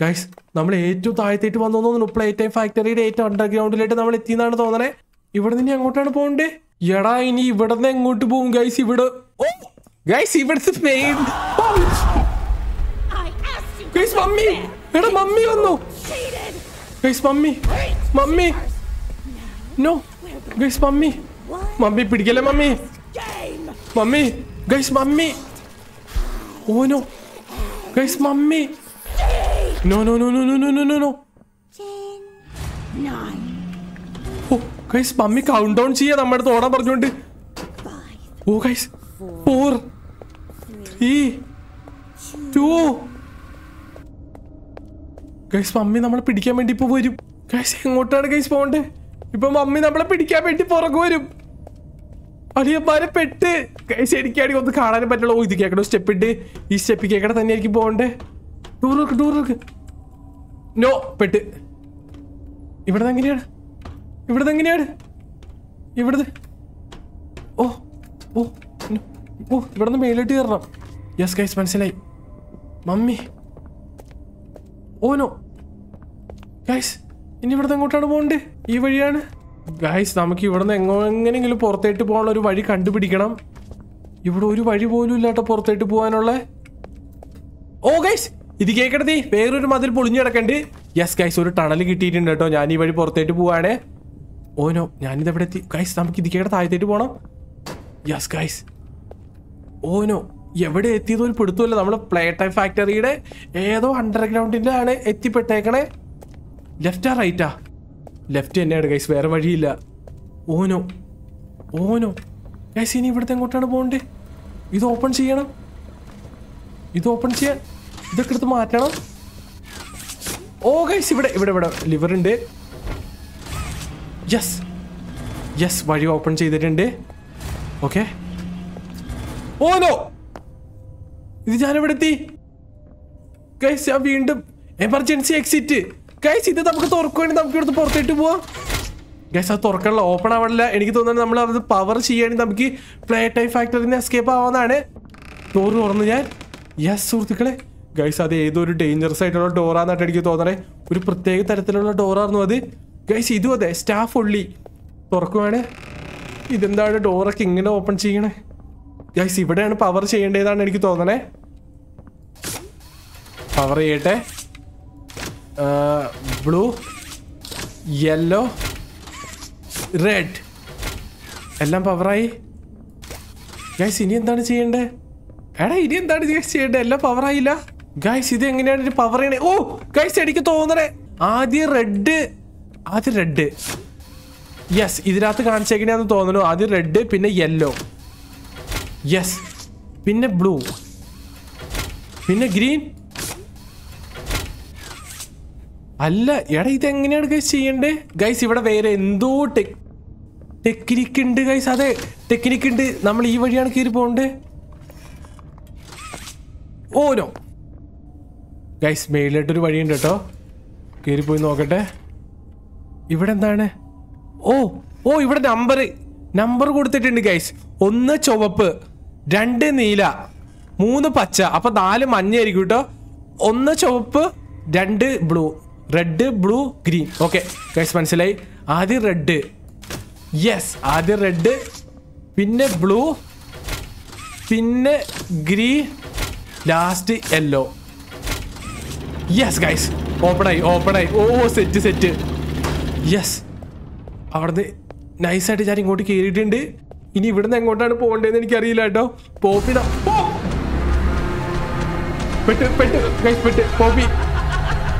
ഗൈസ് നമ്മൾ ഏറ്റവും താഴത്തേറ്റ് വന്നു തോന്നുന്നു. പ്ലേ ടൈം ഫാക്ടറിയുടെ ഏറ്റവും അണ്ടർഗ്രൗണ്ടിലായിട്ട് നമ്മൾ എത്തിയെന്നാണ് തോന്നണേ. ഇവിടെ നിന്ന് അങ്ങോട്ടാണ് പോകണ്ടേ? എടാ ഇനി ഇവിടെ നിന്ന് എങ്ങോട്ട് പോകും ഗൈസ് ഇവിടെ ഓ ഗൈസ് ഇവിടുത്തെ മെയിൻ എടാ മമ്മി വന്നു. Mummy mummy. No mummy. പിടിക്കല്ലേ mummy? Mummy guys mummy. ഓ no guys mummy no no no no no no no no no Ten. ഓ ഗൈസ് മമ്മി കൗണ്ട് ഡൗൺ ചെയ്യാ നമ്മുടെ അടുത്ത് ഓടാൻ പറഞ്ഞോണ്ട് ഓ guys four three two guys mummy നമ്മളെ പിടിക്കാൻ വേണ്ടി ഇപ്പൊ വരും. ഗൈസ് എങ്ങോട്ടാണ് ഗൈസ് പോണ്ടേ ഇപ്പൊ മമ്മി നമ്മളെ പിടിക്കാൻ വേണ്ടി പുറകു വരും. അടിയന്മാരെ പെട്ട്. ശരിക്കും ഒന്ന് കാണാനും പറ്റുള്ളൂ ഓ ഇത് കേക്കണോ? സ്റ്റെപ്പ് ഇട്ട്. ഈ സ്റ്റെപ്പ് കേക്കണ തന്നെ എനിക്ക് പോകണ്ടേ. ടൂർ നോക്ക് ടൂർ നോക്ക്. നോ പെട്ട്. ഇവിടുന്ന് എങ്ങനെയാണ്? ഇവിടുന്ന് എങ്ങനെയാണ്? ഇവിടുന്ന്. ഓ ഓ ഓ ഇവിടുന്ന് മേലോട്ട് കയറണം. യെസ് ഗൈസ് മനസ്സിലായി. മമ്മി. ഓ നോ ഗൈസ് ഇനി ഇവിടുന്ന് എങ്ങോട്ടാണ് പോകണ്ടേ? ഈ വഴിയാണ്. ഗൈസ് നമുക്ക് ഇവിടുന്ന് എങ്ങോ എങ്ങനെയെങ്കിലും പുറത്തേട്ട് പോകാനുള്ള ഒരു വഴി കണ്ടുപിടിക്കണം. ഇവിടെ ഒരു വഴി പോലും ഇല്ലാട്ടോ പുറത്തേട്ട് പോകാനുള്ള. ഓ ഗൈസ് ഇത് കേക്കടത്തി വേറൊരു മതിൽ പൊളിഞ്ഞു കിടക്കണ്ട്. യെസ് ഗൈസ് ഒരു ടണൽ കിട്ടിയിട്ടുണ്ട് കേട്ടോ. ഞാൻ ഈ വഴി പുറത്തേട്ട് പോവാണേ. ഓനോ ഞാനിത് എവിടെ എത്തി? ഗൈസ് നമുക്ക് ഇത് കേട്ട താഴത്തേട്ട് പോകണം യെസ് ഗൈസ് ഓനോ എവിടെ എത്തിയത് ഒരു പിടുത്തമല്ല നമ്മൾ പ്ലേ ടൈം ഫാക്ടറിയുടെ ഏതോ അണ്ടർഗ്രൗണ്ടിന്റെ ആണ് എത്തിപ്പെട്ടേക്കണേ. ലെഫ്റ്റാ റൈറ്റാ ലെഫ്റ്റ് തന്നെയാണ് ഗൈസ് വേറെ വഴിയില്ല. ഓനോ ഓനോ. ഗൈസ് ഇനി ഇവിടുത്തെ എങ്ങോട്ടാണ് പോകണ്ടേ? ഇത് ഓപ്പൺ ചെയ്യണം. ഇത് ഓപ്പൺ ചെയ്യാൻ ഇതൊക്കെ എടുത്ത് മാറ്റണം. ഓ ഗൈസ് ഇവിടെ ഇവിടെ ഇവിടെ. ലിവർ ഉണ്ട്. യെസ് യെസ് വഴി ഓപ്പൺ ചെയ്തിട്ടുണ്ട്. Okay oh no! ഇത് ഞാനിവിടെ എത്തി ഗൈസ് ഞാൻ വീണ്ടും എമർജൻസി എക്സിറ്റ് ഗൈസ് ഇത് നമുക്ക് തുറക്കുവാണെങ്കിൽ നമുക്ക് ഇവിടുത്തെ പുറത്തേട്ട് പോവാം. ഗൈസ് അത് തുറക്കാനുള്ള ഓപ്പൺ ആവണില്ല എനിക്ക് തോന്നുന്നത് നമ്മൾ അത് പവർ ചെയ്യുകയാണെങ്കിൽ നമുക്ക് പ്ലേ ടൈം ഫാക്ടറിന് എസ്കേപ്പ് ആവാന്നാണ് ഡോർ തുറന്ന് ഞാൻ. യെസ് സുഹൃത്തുക്കളെ. ഗൈസ് അത് ഏതോ ഒരു ഡേഞ്ചറസ് ആയിട്ടുള്ള ഡോറാന്നായിട്ട് എനിക്ക് തോന്നണേ. ഒരു പ്രത്യേക തരത്തിലുള്ള ഡോറായിരുന്നു അത്. ഗൈസ് ഇതും അതെ സ്റ്റാഫ് ഉള്ളി തുറക്കുവാണ്. ഇതെന്താണ് ഡോറൊക്കെ ഇങ്ങനെ ഓപ്പൺ ചെയ്യണേ? ഗൈസ് ഇവിടെയാണ് പവർ ചെയ്യേണ്ടതാണ് എനിക്ക് തോന്നണേ. പവർ ചെയ്യട്ടെ. ബ്ലൂ യെല്ലോ റെഡ് എല്ലാം പവറായി ഗൈസ് ഇനി എന്താണ് ചെയ്യേണ്ടത് എടാ ഇനി എന്താണ് ചെയ്യേണ്ടത് എല്ലാം പവറായില്ല ഗൈസ് ഇത് എങ്ങനെയാണ് ഒരു പവർ ചെയ്യണേ? ഓ ഗൈസ് എനിക്ക് തോന്നണേ. ആദ്യം റെഡ് ആദ്യം റെഡ് യെസ് ഇതിനകത്ത് കാണിച്ചേക്കണെന്ന് തോന്നുന്നു ആദ്യം റെഡ് പിന്നെ യെല്ലോ യെസ് പിന്നെ ബ്ലൂ പിന്നെ ഗ്രീൻ അല്ല എടാ ഇത് എങ്ങനെയാണ് ഗൈസ് ചെയ്യണ്ടേ? ഗൈസ് ഇവിടെ വേറെ എന്തോ ടെക് ടെക്നിക്ക് ഉണ്ട് ഗൈസ് അതെ ടെക്നിക്ക് ഉണ്ട്. നമ്മൾ ഈ വഴിയാണ് കയറി പോകണ്ടേ? ഓരോ ഗൈസ് മേളിലോട്ടൊരു വഴിയുണ്ട് കേട്ടോ. കയറി പോയി നോക്കട്ടെ. ഇവിടെ എന്താണ്? ഓ ഓ ഇവിടെ നമ്പർ നമ്പർ കൊടുത്തിട്ടുണ്ട് ഗൈസ് ഒന്ന് ചുവപ്പ് രണ്ട് നീല മൂന്ന് പച്ച. അപ്പൊ നാല് മഞ്ഞയായിരിക്കും കേട്ടോ. ഒന്ന് ചുവപ്പ് രണ്ട് blue. Red blue green okay guys മനസ്സിലായി? ആദ്യം റെഡ് യെസ് ആദ്യം റെഡ് പിന്നെ ബ്ലൂ പിന്നെ green last yellow yes guys ഓപ്പണായി ഓപ്പണായി ഓ സെറ്റ് സെറ്റ് യെസ് അവിടുന്ന് നൈസായിട്ട് ഞാൻ ഇങ്ങോട്ട് കയറിയിട്ടുണ്ട് ഇനി ഇവിടുന്ന് എങ്ങോട്ടാണ് പോകേണ്ടതെന്ന് എനിക്കറിയില്ല കേട്ടോ. പോപ്പി ദാ- പോ. പെട്ട് പെട്ട് ഗൈസ് പെട്ട്. പോപ്പി.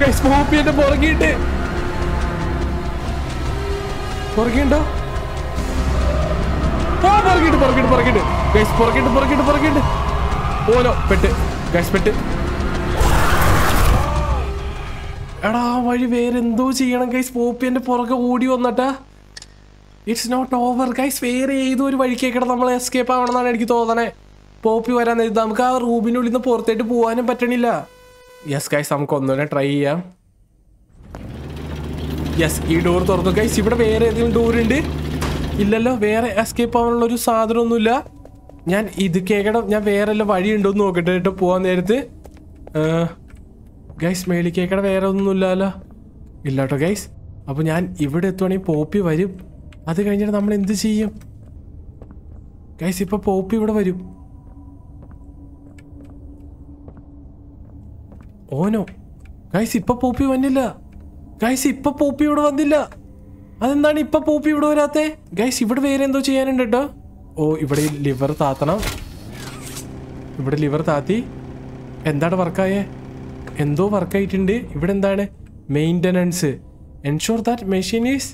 ഗൈസ് പോപ്പി എന്റെ പുറകിട്ട്. പുറകിണ്ടോ? ആ പുറകിട്ട് പുറകിട്ട് പുറകിട്ട്. ഗൈസ് പുറകിട്ട് പുറകിട്ട് പുറകിട്ട്. ഓലോ പെട്ട്. ഗൈസ് പെട്ട്. എടാ വഴി വേറെന്തോ ചെയ്യണം ഗൈസ് പോപ്പി എന്റെ പുറകെ ഓടി വന്നട്ടാ. ഇറ്റ്സ് നോട്ട് ഓവർ ഗൈസ് വേറെ ഏതോ ഒരു വഴിക്കേക്കട നമ്മൾ എസ്കേപ്പ് ആവണമെന്നാണ് എനിക്ക് തോന്നണേ. പോപ്പി വരാൻ നമുക്ക് ആ റൂമിനുള്ളിൽ നിന്ന് പുറത്തേട്ട് പോകാനും പറ്റണില്ല. യെസ് ഗൈസ് നമുക്ക് ഒന്നുകൂടെ ട്രൈ ചെയ്യാം. യെസ് ഈ ഡോർ തുറന്നു. ഗൈസ് ഇവിടെ വേറെ ഏതെങ്കിലും ഡോർ ഉണ്ട്? ഇല്ലല്ലോ വേറെ എസ്കേപ്പ് ആവാനുള്ള ഒരു സാധനമൊന്നുമില്ല ഞാൻ ഇത് കേൾക്കണം ഞാൻ വേറെ വല്ല വഴി ഉണ്ടോ എന്ന് നോക്കട്ടെ കേട്ടോ പോകാൻ നേരത്ത്. ഗൈസ് മേളി കേൾക്കണം വേറെ ഒന്നുമില്ലല്ലോ. ഇല്ല കേട്ടോ ഗൈസ് അപ്പോൾ ഞാൻ ഇവിടെ എത്തുവാണെങ്കിൽ പോപ്പി വരും. അത് കഴിഞ്ഞിട്ട് നമ്മൾ എന്ത് ചെയ്യും? ഗൈസ് ഇപ്പോൾ പോപ്പി ഇവിടെ വരും. ഓനോ ഗൈസ് ഇപ്പൊ പൂപ്പി വന്നില്ല. ഗൈസ് ഇപ്പൊ പൂപ്പി ഇവിടെ വന്നില്ല. അതെന്താണ് ഇപ്പൊ പൂപ്പി ഇവിടെ വരാത്തെ? ഗൈസ് ഇവിടെ വേറെ എന്തോ ചെയ്യാനുണ്ട് കേട്ടോ ഓ ഇവിടെ ലിവർ താത്തണം. ഇവിടെ ലിവർ താത്തി. എന്താണ് വർക്കായേ? എന്തോ വർക്കായിട്ടുണ്ട്. ഇവിടെ എന്താണ്? Maintenance ensure that machine is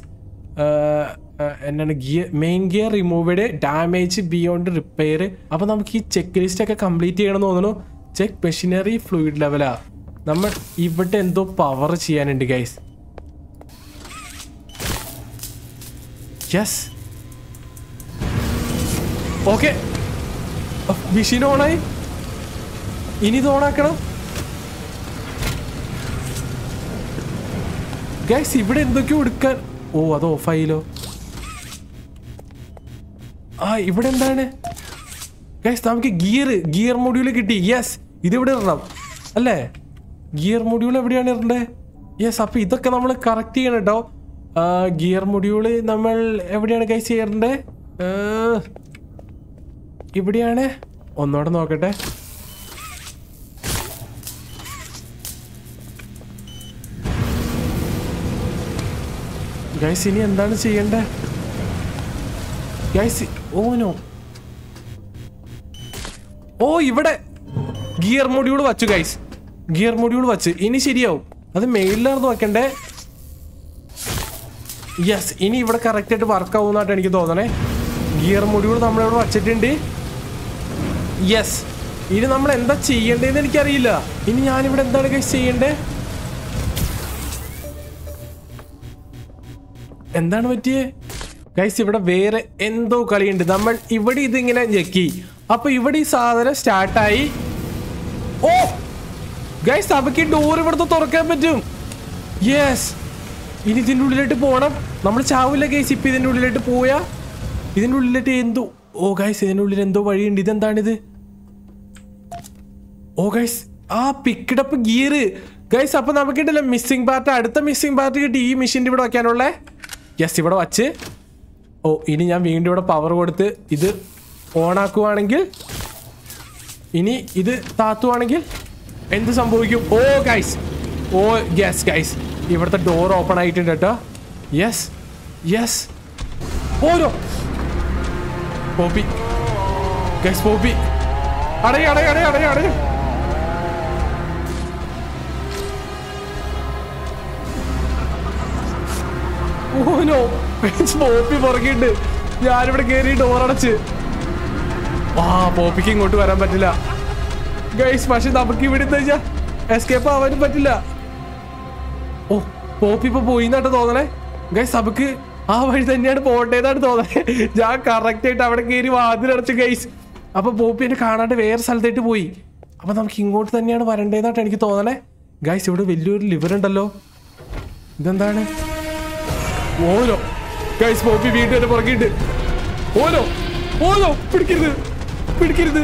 എന്താണ് gear main gear removed damage beyond repair അപ്പോൾ നമുക്ക് ഈ ചെക്ക് ലിസ്റ്റ് ഒക്കെ കംപ്ലീറ്റ് ചെയ്യണമെന്ന് തോന്നുന്നു. ചെക്ക് മെഷീനറി ഫ്ലൂയിഡ് ലെവലാ നമ്മൾ ഇവിടെ എന്തോ പവർ ചെയ്യാനുണ്ട് ഗൈസ് യെസ് ഓക്കെ മെഷീൻ ഓണായി ഇനി ഇത് ഓണാക്കണം ഗൈസ് ഇവിടെ എന്തൊക്കെയോ എടുക്കാൻ ഓ അത് ഓഫായില്ലോ ആ ഇവിടെ എന്താണ്? ഗൈസ് നമുക്ക് ഗിയർ ഗിയർ മൊഡ്യൂൾ കിട്ടി. യെസ് ഇതിവിടെ ഇടണം. അല്ലേ? ഗിയർ മൊഡ്യൂൾ എവിടെയാണ് ഇടണ്ടേ? യെസ് അപ്പൊ ഇതൊക്കെ നമ്മൾ കറക്റ്റ് ചെയ്യണം കേട്ടോ ഗിയർ മൊഡ്യൂൾ നമ്മൾ എവിടെയാണ് ഗൈസ് ചെയ്യേണ്ടത് ഇവിടെയാണ്. ഒന്നോടെ നോക്കട്ടെ. ഗൈസ് ഇനി എന്താണ് ചെയ്യണ്ടേ? ഗൈസ് ഓനോ ഓ ഇവിടെ ഗിയർ മൊഡ്യൂൾ വച്ചു ഗൈസ് ഗിയർ മൊഡ്യൂൾ വച്ച്. ഇനി ശരിയാവും. അത് മെയിലിലായിരുന്നു വെക്കണ്ടേ യെസ് ഇനി ഇവിടെ കറക്റ്റ് ആയിട്ട് വർക്ക് ആവുന്നതായിട്ട് എനിക്ക് തോന്നണേ. ഗിയർ മൊഡ്യൂൾ നമ്മളിവിടെ വച്ചിട്ടുണ്ട്. യെസ് ഇനി നമ്മൾ എന്താ ചെയ്യേണ്ടതെന്ന് എനിക്കറിയില്ല. ഇനി ഞാനിവിടെ എന്താണ് കൈ ചെയ്യേണ്ടേ? എന്താണ് പറ്റിയേ? ഗൈസ് ഇവിടെ വേറെ എന്തോ കളിയുണ്ട്. നമ്മൾ ഇവിടെ ഇതിങ്ങനെ ഞെക്കി. അപ്പൊ ഇവിടെ ഈ സാധനം സ്റ്റാർട്ടായി ഗൈസ് ഈ ഡോർ ഇവിടുത്തെ തുറക്കാൻ പറ്റും. യെസ് ഇനി ഇതിന്റെ ഉള്ളിലോട്ട് പോകണം നമ്മൾ ചാവില്ല ഗൈസ് ഇപ്പം ഇതിന്റെ ഉള്ളിലോട്ട് പോയാ? ഇതിന്റെ ഉള്ളിലോട്ട് എന്തോ? ഓ ഗൈസ് ഇതിന്റെ ഉള്ളിൽ എന്തോ വഴിയുണ്ട്. ഇതെന്താണിത്? ഓ ഗൈസ് ആ പിക്കഡപ്പ് ഗിയർ ഗൈസ് അപ്പൊ നമുക്ക് കിട്ടില്ല മിസ്സിംഗ് പാർട്ട് അടുത്ത മിസ്സിംഗ് പാർട്ട് കിട്ടി. ഈ മെഷീന്റെ ഇവിടെ വയ്ക്കാനുള്ളേ യെസ് ഇവിടെ വച്ച്. ഓ ഇനി ഞാൻ വീണ്ടും ഇവിടെ പവർ കൊടുത്ത് ഇത് ഓൺ ആക്കുവാണെങ്കിൽ ഇനി ഇത് താത്തുവാണെങ്കിൽ എന്ത് സംഭവിക്കും? ഓ ഗൈസ് ഓ യെസ് ഗൈസ് ഇവിടുത്തെ ഡോർ ഓപ്പൺ ആയിട്ടുണ്ട് കേട്ടോ. യെസ് യെസ് ഓരോ പോപ്പി. Guys Poppy. അടയ അടയ അടയ അടയ അടയ ഞാനിവിടെ കേറി ഡോർ അടച്ച്. ആ പോപ്പിക്ക് ഇങ്ങോട്ട് വരാൻ പറ്റില്ല. ഗൈസ് പക്ഷെ നമുക്ക് ഇവിടെ എന്താ എസ്കേപ്പ് ആവാനും പറ്റില്ല. ഓ പോപ്പി ഇപ്പൊ പോയി എന്നാട്ട് തോന്നണേ. ഗൈസ് നമുക്ക് ആ വഴി തന്നെയാണ് പോകേണ്ടതാണ് തോന്നണേ. ഞാൻ കറക്റ്റ് ആയിട്ട് അവിടെ കയറി വാതിലടച്ചു ഗൈസ് അപ്പൊ പോപ്പി എന്നെ കാണാണ്ട് വേറെ സ്ഥലത്തേട്ട് പോയി. അപ്പൊ നമുക്ക് ഇങ്ങോട്ട് തന്നെയാണ് വരണ്ടേന്നായിട്ട് എനിക്ക് തോന്നണേ. ഗൈസ് ഇവിടെ വലിയൊരു ലിവർ ഉണ്ടല്ലോ. ഇതെന്താണ്? ഓരോ ഗൈസ് പോപ്പി എന്നെ പുറകിട്ട് ഓരോ ഓരോ പിടിക്കരുത്. പിടിക്കരുത്.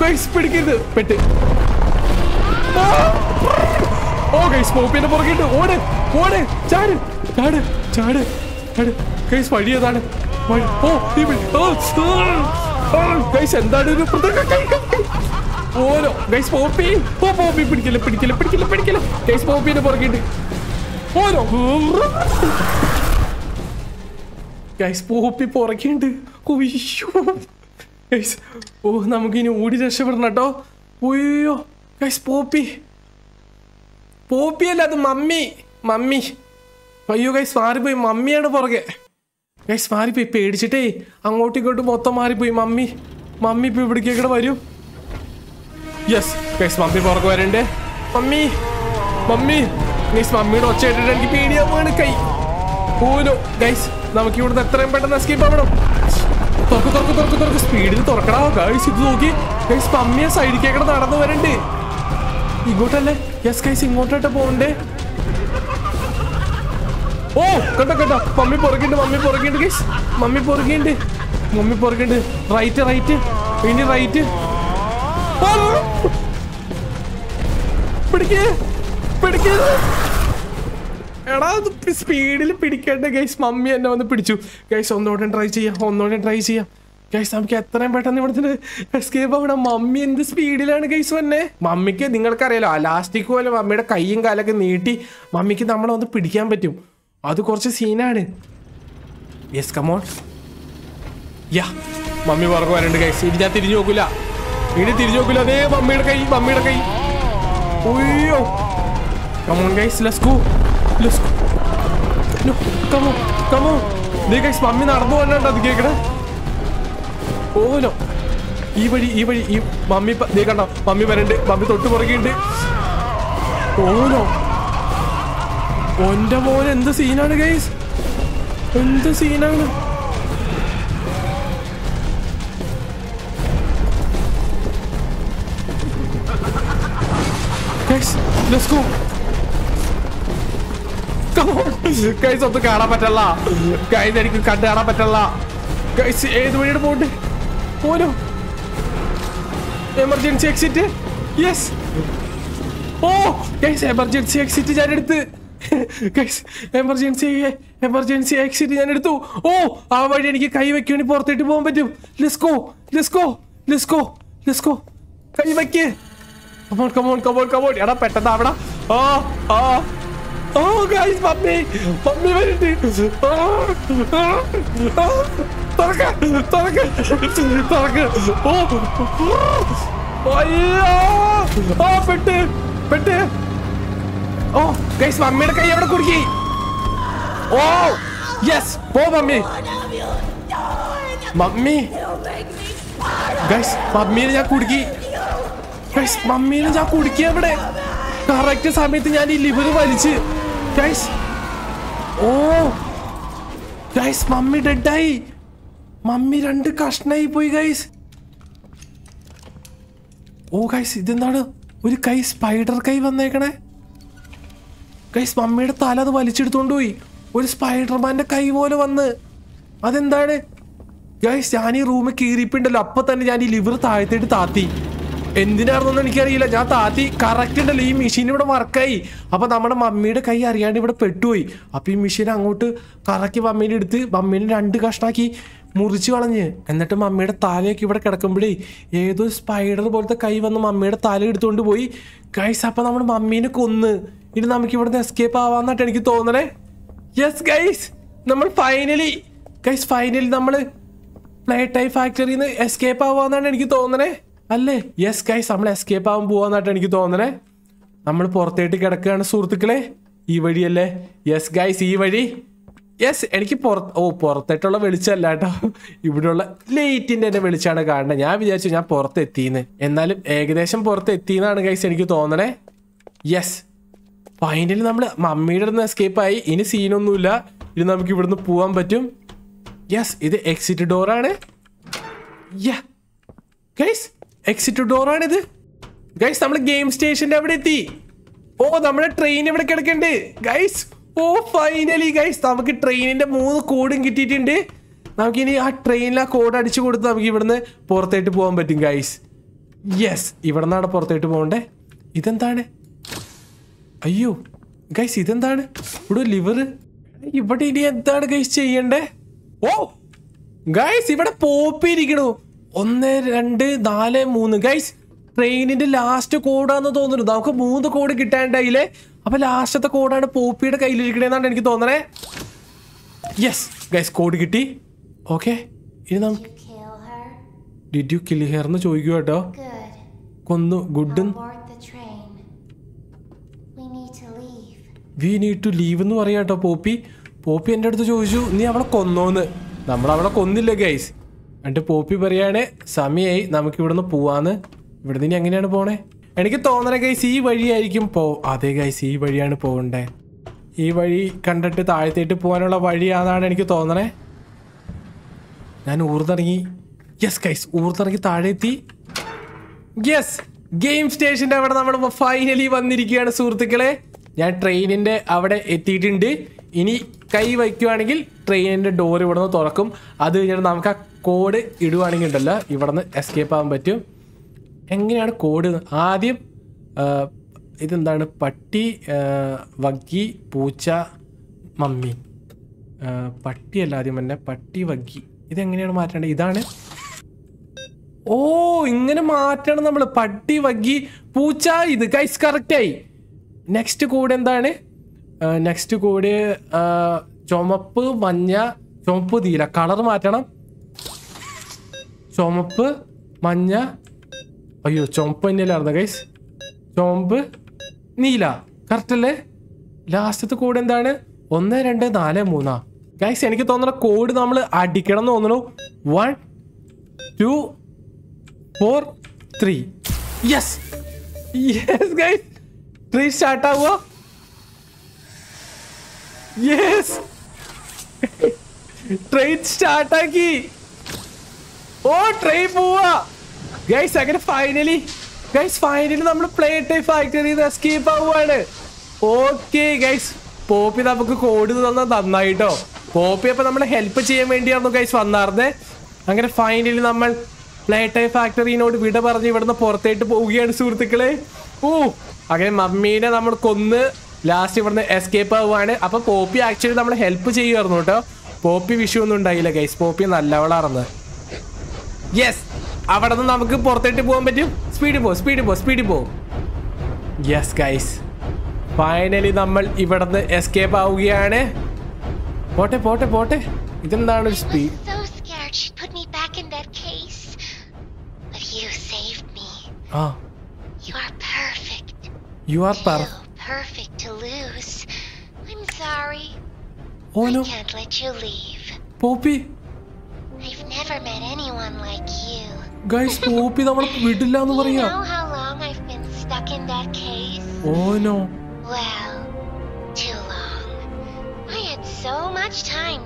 ഗൈസ് പിടിക്കരുത്. പെട്ട്! ഓ ഗൈസ് പോപ്പിന്റെ പുറകിട്ട് ഓട് ഓട് ചാട് ചാട് ചാട് ചാട്. ഗൈസ് വഴി ഏതാണ്? ഓ ഗൈസ് എന്താണ് ഒരു. ഓരോ ഗൈസ് പോപ്പി ഓ പോപ്പി പിടിക്കില്ല പിടിക്കില്ല പിടിക്കില്ല പിടിക്കില്ല. ഗൈസ് പോപ്പിന്റെ പുറകിട്ട് ഓരോ ഗൈസ് പോപ്പി പുറകിണ്ട് ഗൈസ് ഓ നമുക്കിനി ഓടി രക്ഷപ്പെടണം കേട്ടോ. ഒയ്യോ ഗൈസ് പോപ്പി. പോപ്പിയല്ല അത് മമ്മി. മമ്മി. അയ്യോ ഗൈസ് മാറിപ്പോയി. മമ്മിയാണ് പുറകെ. ഗൈസ് മാറിപ്പോയി. പേടിച്ചിട്ടേ അങ്ങോട്ടും ഇങ്ങോട്ടും മൊത്തം മാറിപ്പോയി. മമ്മി മമ്മി ഇപ്പൊ ഇവിടേക്കേക്കടെ വരും. യെസ് ഗൈസ് മമ്മി പുറകെ വരണ്ടേ. മമ്മി മമ്മി ഗൈസ് മമ്മിയുടെ ഒച്ച കേട്ടിട്ട് എനിക്ക് പേടിയാവുകയാണ് കൈ. പോലോ ഗൈസ് നമുക്ക് ഇവിടുന്ന് എത്രയും പെട്ടെന്ന് എസ്കേപ്പ് ആവണം. തുറക്ക് തുറക്ക് തുറക്ക് തുറക്ക്. സ്പീഡിൽ തുറക്കടാ. ഗൈസ് ഇത് നോക്കി. ഗൈസ് പമ്മിയ സൈഡിക്കേക്കടെ നടന്നു വരണ്ടേ. ഇങ്ങോട്ടല്ലേ? യെസ് ഗൈസ് ഇങ്ങോട്ടായിട്ട് പോകണ്ടേ ഓ കണ്ടോ കണ്ടോ. മമ്മി പുറകിണ്ട് മമ്മി പുറകിണ്ട് ഗൈസ് മമ്മി പുറകിണ്ട് മമ്മി പുറകിണ്ട് റൈറ്റ് റൈറ്റ് ഇനി റൈറ്റ് പിടിക്കേ പിടിക്കേ. എടാ സ്പീഡിൽ പിടിക്കേണ്ട ഗൈസ് മമ്മി എന്നെ വന്ന് പിടിച്ചു. ഗൈസ് ഒന്നോടെ ട്രൈ ചെയ്യാം ഒന്നോടെ ട്രൈ ചെയ്യാം. ഗൈസ് നമുക്ക് എത്രയും പെട്ടെന്ന് ഇവിടുത്തെ എസ്കേപ്പ് ആവണം. മമ്മി എന്ത് സ്പീഡിലാണ് ഗൈസ് വന്നെ? മമ്മിക്ക് നിങ്ങൾക്കറിയാലോ ലാസ്റ്റിക് പോലെ മമ്മിയുടെ കൈയും കാലൊക്കെ നീട്ടി മമ്മിക്ക് നമ്മളെ ഒന്ന് പിടിക്കാൻ പറ്റും. അത് കുറച്ച് സീനാണ് യെസ് കമോൺ യാ മമ്മി പുറകെ വരണ്ട് ഗൈസ് ഇനി ഞാൻ തിരിഞ്ഞു നോക്കില്ല ഇനി തിരിഞ്ഞു നോക്കില്ല അതേ മമ്മിയുടെ കൈ മമ്മിയുടെ കൈ. ഉയ്യോ. Come on guys let's go let's go no guys mummy നടന്നു പോകണ്ടോ അത് കേക്കണേ ഓനോ ഈ വഴി ഈ വഴി ഈ മമ്മി നീ കണ്ടോ മമ്മി വരണ്ട്. മമ്മി തൊട്ട് പുറകെയുണ്ട്. ഓനോ ഓന്റെ മോൻ എന്ത് സീനാണ് ഗൈസ് എന്ത് സീനാണ് ഗൈസ് ലെറ്റ്സ് ഗോ ഗൈസ് ഒന്നും കാണാൻ പറ്റല്ല. ഗൈസ് എനിക്ക് കണ്ടു കാണാൻ പറ്റല്ല. ഗൈസ് ഏത് വഴിയുടെ പോണ്ട് പോരോ എമർജൻസി എക്സിറ്റ് യെസ് ഓ ഗൈസ് എമർജൻസി എക്സിറ്റ് ഞാൻ എടുത്ത് എമർജൻസി എമർജൻസി എക്സിറ്റ് ഞാൻ എടുത്തു ഓ ആ വഴി എനിക്ക് കൈ വെക്കുകയാണെങ്കിൽ പുറത്തേട്ട് പോകാൻ പറ്റും. ലിസ്കോ ലിസ്കോ ലിസ്കോ ലിസ്കോ കൈ വെക്കേ. കമോൺ കമോൺ കമോൺ കമോൺ എടാ പെട്ടെന്ന് അവിടെ ആ ആ ഓ ഗൈസ് മമ്മി മമ്മി വരുന്നുണ്ട് ആ, ആ, ആ. തുറക്ക് തുറക്ക് തുറക്ക് ഓ അയ്യോ ആ പെട്ട് പെട്ട് ഓ ഗൈസ് മമ്മിയുടെ കൈ എവിടെ കുടുക്കി ഓ യെസ് പോ മമ്മി മമ്മി ഗൈസ് മമ്മീനെ ഞാൻ കുടുക്കി ഗൈസ് മമ്മീനെ ഞാൻ കുടുക്കി അവിടെ കറക്റ്റ് സമയത്ത് ഞാൻ ഈ ലിവർ വലിച്ച് ഗൈസ് ഓ ഗൈസ് മമ്മി ഡെഡായി മമ്മി രണ്ട് കഷ്ണായി പോയി ഗൈസ് ഓ ഗൈസ് ഇതെന്താണ്? ഒരു കൈ സ്പൈഡർ കൈ വന്നേക്കണേ. ഗൈസ് മമ്മിയുടെ തല അത് വലിച്ചെടുത്തോണ്ട് പോയി. ഒരു സ്പൈഡർമാന്റെ കൈ പോലെ വന്ന്. അതെന്താണ്? ഗൈസ് ഞാൻ ഈ റൂമിൽ കീറിപ്പിണ്ടല്ലോ അപ്പൊ തന്നെ ഞാൻ ഈ ലിവർ താഴത്തേട്ട് താത്തി. എന്തിനാണെന്നൊന്നും എനിക്കറിയില്ല. ഞാൻ താത്തി കറക്റ്റ് ഉണ്ടല്ലോ. ഈ മെഷീൻ ഇവിടെ വർക്കായി അപ്പൊ നമ്മുടെ മമ്മിയുടെ കൈ അറിയാണ്ട് ഇവിടെ പെട്ടുപോയി. അപ്പൊ ഈ മെഷീൻ അങ്ങോട്ട് കറക്കി മമ്മീനെ എടുത്ത് മമ്മീനെ രണ്ട് കഷ്ണാക്കി മുറിച്ച് കളഞ്ഞ്. എന്നിട്ട് മമ്മിയുടെ തലയൊക്കെ ഇവിടെ കിടക്കുമ്പോഴേ ഏതോ സ്പൈഡർ പോലത്തെ കൈ വന്ന് മമ്മിയുടെ തല എടുത്തുകൊണ്ട് പോയി. ഗൈസ് അപ്പൊ നമ്മുടെ മമ്മീനെ കൊന്ന്. ഇനി നമുക്ക് ഇവിടുന്ന് എസ്കേപ്പ് ആവാന്നായിട്ട് എനിക്ക് തോന്നണേ. യെസ് ഗൈസ് നമ്മൾ ഫൈനലി ഗൈസ് ഫൈനലി നമ്മൾ പ്ലേ ടൈ ഫാക്ടറിയിൽ നിന്ന് എസ്കേപ്പ് ആവാന്നാണ് എനിക്ക് തോന്നണേ. അല്ലേ? യെസ് ഗൈസ് നമ്മൾ എസ്കേപ്പ് ആവാൻ പോവാന്നായിട്ട് എനിക്ക് തോന്നണേ. നമ്മൾ പുറത്തേട്ട് കിടക്കുകയാണ് സുഹൃത്തുക്കളെ. ഈ വഴിയല്ലേ? യെസ് ഗൈസ് ഈ വഴി. യെസ് എനിക്ക് പുറത്ത് ഓ പുറത്തേട്ടുള്ള വെളിച്ചമല്ല കേട്ടോ. ഇവിടെയുള്ള ലൈറ്റിന്റെ തന്നെ വെളിച്ചാണ് കാണുന്നത്. ഞാൻ വിചാരിച്ചു ഞാൻ പുറത്തെത്തിന്ന്. എന്നാലും ഏകദേശം പുറത്ത് എത്തിയെന്നാണ് ഗൈസ് എനിക്ക് തോന്നണേ. യെസ് ഫൈനലി നമ്മൾ മമ്മിയുടെ എസ്കേപ്പ് ആയി. ഇനി സീനൊന്നുമില്ല ഇനി നമുക്ക് ഇവിടുന്ന് പോവാൻ പറ്റും. യെസ് ഇത് എക്സിറ്റ് ഡോറാണ് ഗൈസ് എക്സിറ്റ് ഡോറാണിത് ഗൈസ് നമ്മൾ ഗെയിം സ്റ്റേഷന്റെ അവിടെ എത്തി ഓ നമ്മുടെ ട്രെയിൻ ഇവിടെ കിടക്കണ്ട്. ഗൈസ് ഓ ഫൈനലി ഗൈസ് നമുക്ക് ട്രെയിനിന്റെ മൂന്ന് കോഡും കിട്ടിയിട്ടുണ്ട്. നമുക്കിനി ആ ട്രെയിനിൽ ആ കോഡ് അടിച്ചു കൊടുത്ത് നമുക്ക് ഇവിടുന്ന് പുറത്തേട്ട് പോകാൻ പറ്റും ഗൈസ് യെസ് ഇവിടെ നിന്നാണ് പുറത്തേട്ട് പോകണ്ടേ. ഇതെന്താണ്? അയ്യോ ഗൈസ് ഇതെന്താണ്? ഇവിടെ ലിവർ ഇവിടെ ഇനി എന്താണ് ഗൈസ് ചെയ്യണ്ടേ? ഓ ഗൈസ് ഇവിടെ പോപ്പി ഇരിക്കണു ഒന്ന് രണ്ട് നാല് മൂന്ന്. ഗൈസ് ട്രെയിനിന്റെ ലാസ്റ്റ് കോഡാന്ന് തോന്നുന്നു. നമുക്ക് മൂന്ന് കോഡ് കിട്ടാണ്ടായില്ലേ അപ്പൊ ലാസ്റ്റത്തെ കോഡാണ് പോപ്പിയുടെ കയ്യിലിരിക്കണേന്നാണ് എനിക്ക് തോന്നണേ. യെസ് ഗൈസ് കോഡ് കിട്ടി. ഓക്കെ ഇനി നമുക്ക്? ഡിഡ് യു കിൽ ഹെയർ എന്ന് ചോദിക്കുക കേട്ടോ. കൊന്നു good. We need to leave എന്ന് പറയാം കേട്ടോ പോപ്പി. പോപ്പി എന്റെ അടുത്ത് ചോദിച്ചു നീ അവളെ കൊന്നോന്ന്? നമ്മൾ അവളെ കൊന്നില്ല ഗൈസ് എന്നിട്ട് പോപ്പി പറയാണ് സമയായി നമുക്ക് ഇവിടുന്ന് പോവാന്ന്. ഇവിടുന്ന് ഇനി എങ്ങനെയാണ് പോണേ? എനിക്ക് തോന്നണ ഗൈസ് ഈ വഴിയായിരിക്കും പോ അതെ ഗൈസ് ഈ വഴിയാണ് പോകണ്ടേ. ഈ വഴി കണ്ടിട്ട് താഴത്തേട്ട് പോകാനുള്ള വഴി അതാണ് എനിക്ക് തോന്നണേ. ഞാൻ ഊർന്നിറങ്ങി. യെസ് ഗൈസ് ഊർന്നിറങ്ങി താഴെ എത്തി യെസ് ഗെയിം സ്റ്റേഷന്റെ അവിടെ നമ്മൾ ഫൈനലി വന്നിരിക്കുകയാണ് സുഹൃത്തുക്കളെ. ഞാൻ ട്രെയിനിന്റെ അവിടെ എത്തിയിട്ടുണ്ട്. ഇനി കൈ വയ്ക്കുവാണെങ്കിൽ ട്രെയിനിന്റെ ഡോർ ഇവിടെ നിന്ന് തുറക്കും. അത് കഴിഞ്ഞിട്ട് നമുക്ക് ആ കോഡ് ഇടുവാണെങ്കിൽ ഉണ്ടല്ലോ ഇവിടെ നിന്ന് എസ്കേപ്പ് ആവാൻ പറ്റും. എങ്ങനെയാണ് കോഡ് ആദ്യം ഇതെന്താണ്? പട്ടി വഗ്ഗി പൂച്ച മമ്മി. പട്ടിയല്ല ആദ്യം തന്നെ പട്ടി വഗ്ഗി. ഇതെങ്ങനെയാണ് മാറ്റേണ്ടത് ഇതാണ്. ഓ ഇങ്ങനെ മാറ്റണം നമ്മൾ പട്ടി വഗ്ഗി പൂച്ച ഇത് ഗൈസ് കറക്റ്റായി നെക്സ്റ്റ് കോഡ് എന്താണ്? നെക്സ്റ്റ് കോഡ് ചുമപ്പ് മഞ്ഞ ചുമപ്പ് തീര കളർ മാറ്റണം. ചുമപ്പ് മഞ്ഞ അയ്യോ ചുമപ്പ് തന്നെയല്ലായിരുന്നു ഗൈസ് ചുമപ്പ് നീല. കറക്റ്റ് അല്ലേ? ലാസ്റ്റത്തെ കോഡ് എന്താണ്? ഒന്ന് രണ്ട് നാല് മൂന്നാ. ഗൈസ് എനിക്ക് തോന്നുന്ന കോഡ് നമ്മൾ അടിക്കണം എന്ന് തോന്നുന്നു. One two four three yes yes guys three start ആവുക യെസ് ട്രെയിൻ സ്റ്റാർട്ടാക്കി ഓ ട്രെയിൻ പോവാ. ഗൈസ് അങ്ങനെ ഫൈനലി ഗൈസ് ഫൈനലി നമ്മൾ പ്ലേ ഫാക്ടറിയിൽ ഫാക്ടറി എസ്കേപ്പ് ആവുകയാണ് ഓക്കെ ഗൈസ് പോപ്പി നമുക്ക് കോഡ് തന്ന നന്നായിട്ടോ. പോപ്പി അപ്പൊ നമ്മളെ ഹെൽപ്പ് ചെയ്യാൻ വേണ്ടിയായിരുന്നു ഗൈസ് വന്നാർന്നേ. അങ്ങനെ ഫൈനലി നമ്മൾ പ്ലേ ടൈ ഫാക്ടറിനോട് വിട പറഞ്ഞ് ഇവിടുന്ന് പുറത്തേട്ട് പോവുകയാണ് സുഹൃത്തുക്കളെ. ഓ അങ്ങനെ മമ്മീനെ നമ്മൾ കൊന്ന് ലാസ്റ്റ് ഇവിടുന്ന് എസ്കേപ്പ് ആവുകയാണ് അപ്പൊ പോപ്പി ആക്ച്വലി നമ്മളെ ഹെൽപ്പ് ചെയ്യുമായിരുന്നു കേട്ടോ. പോപ്പി വിഷു ഒന്നും ഉണ്ടായില്ല ഗൈസ് പോപ്പി നല്ലവളാർന്ന്. യെസ് അവിടെ നിന്ന് നമുക്ക് പുറത്തേട്ട് പോകാൻ പറ്റും. സ്പീഡിൽ പോ സ്പീഡിൽ പോ സ്പീഡിൽ പോ. യെസ് ഗൈസ് ഫൈനലി നമ്മൾ ഇവിടെ നിന്ന് എസ്കേപ്പ് ആവുകയാണ്. പോട്ടെ പോട്ടെ പോട്ടെ. ഇതെന്താണ് ഒരു സ്പീഡ് ആ. You are perfect. perfect to lose. I'm sorry. I can't let you leave. Poppy guys Poppy നമ്മളെ വിടില്ല എന്ന് പറയാ? ഓ നോ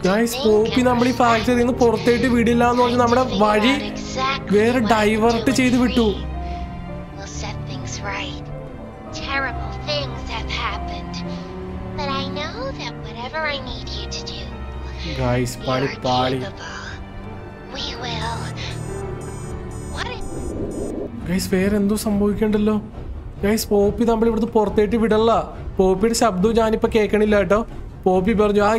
ഗൈസ് പോപ്പി നമ്മൾ ഈ ഫാക്ടറിയിൽ നിന്ന് പുറത്തേട്ട് വിടില്ല എന്ന് പറഞ്ഞ് നമ്മുടെ വഴി വേറെ ഡൈവേർട്ട് ചെയ്ത് വിട്ടു free. We'll set ഗൈസ് വേറെ എന്തോ സംഭവിക്കണ്ടല്ലോ? ഗൈസ് പോപ്പി നമ്മൾ ഇവിടുന്ന് പുറത്തേട്ട് വിടല്ല. പോപ്പിയുടെ ശബ്ദവും ഞാനിപ്പോ കേൾക്കണില്ല കേട്ടോ. പോപ്പി പറഞ്ഞു ആ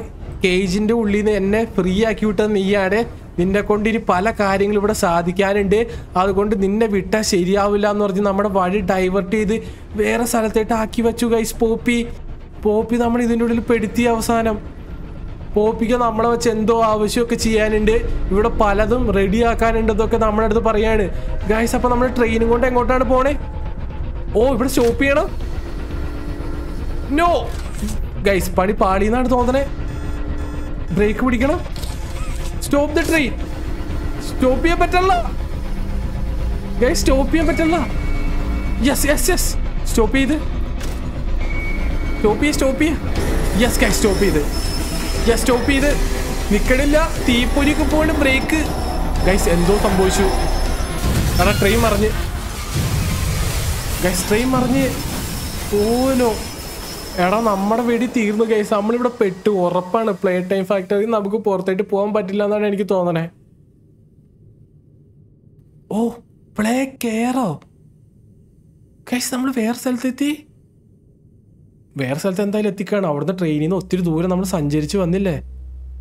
കേജിന്റെ ഉള്ളിൽ നിന്ന് എന്നെ ഫ്രീ ആക്കി വിട്ടത് നീയാണ്. നിന്നെ കൊണ്ട് ഇനി പല കാര്യങ്ങളും ഇവിടെ സാധിക്കാനുണ്ട്. അതുകൊണ്ട് നിന്നെ വിട്ടാൽ ശരിയാവില്ല എന്ന് പറഞ്ഞ് നമ്മുടെ വഴി ഡൈവേർട്ട് ചെയ്ത് വേറെ സ്ഥലത്തേട്ട് ആക്കി വെച്ചു ഗൈസ് പോപ്പി പോപ്പി നമ്മൾ ഇതിന്റെ ഉള്ളിൽ പെടുത്തി അവസാനം. പോപ്പിക്ക് നമ്മളെ വെച്ച് എന്തോ ആവശ്യമൊക്കെ ചെയ്യാനുണ്ട്. ഇവിടെ പലതും റെഡിയാക്കാനുണ്ട് ഇതൊക്കെ നമ്മുടെ അടുത്ത് പറയാണ്. ഗായ്സ് അപ്പൊ നമ്മൾ ട്രെയിനും കൊണ്ട് എങ്ങോട്ടാണ് പോണേ? ഓ ഇവിടെ സ്റ്റോപ്പ് ചെയ്യണം. നോ ഗൈസ് പണി പാളിയെന്നാണ് തോന്നണേ. ബ്രേക്ക് പിടിക്കണം. സ്റ്റോപ്പ് ദ ട്രെയിൻ സ്റ്റോപ്പ് ചെയ്യാൻ പറ്റല്ല ഗൈസ് സ്റ്റോപ്പ് ചെയ്യാൻ പറ്റല്ല യെസ് യെസ് യെസ് സ്റ്റോപ്പ് ചെയ്ത്. സ്റ്റോപ്പ് ചെയ്യ സ്റ്റോപ്പ് ചെയ്യ. യെസ് ഗൈസ് സ്റ്റോപ്പ് ചെയ്ത്. സ്റ്റോപ്പ് ചെയ്ത്. നിക്കണില്ല. തീപ്പൊരിക്ക് പോയിട്ട് ബ്രേക്ക് ഗൈസ് എന്തോ സംഭവിച്ചു. കാരണം ട്രെയിൻ മറിഞ്ഞ്. ഗൈസ് ട്രെയിൻ മറിഞ്ഞ്. ഓനോ. എടാ നമ്മുടെ വെടി തീർന്നു ഗൈസ് നമ്മളിവിടെ പെട്ടു. ഉറപ്പാണ്. പ്ലേ ടൈം ഫാക്ടറി നമുക്ക് പുറത്തേട്ട് പോകാൻ പറ്റില്ല എന്നാണ് എനിക്ക് തോന്നണേ. ഓ പ്ലേ കെയറോ ഗൈസ് നമ്മൾ വേറെ സ്ഥലത്തെത്തി. വേറെ സ്ഥലത്ത് എന്തായാലും എത്തിക്കാണ്. അവിടുന്ന് ട്രെയിനിൽ നിന്ന് ഒത്തിരി ദൂരം നമ്മൾ സഞ്ചരിച്ച് വന്നില്ലേ?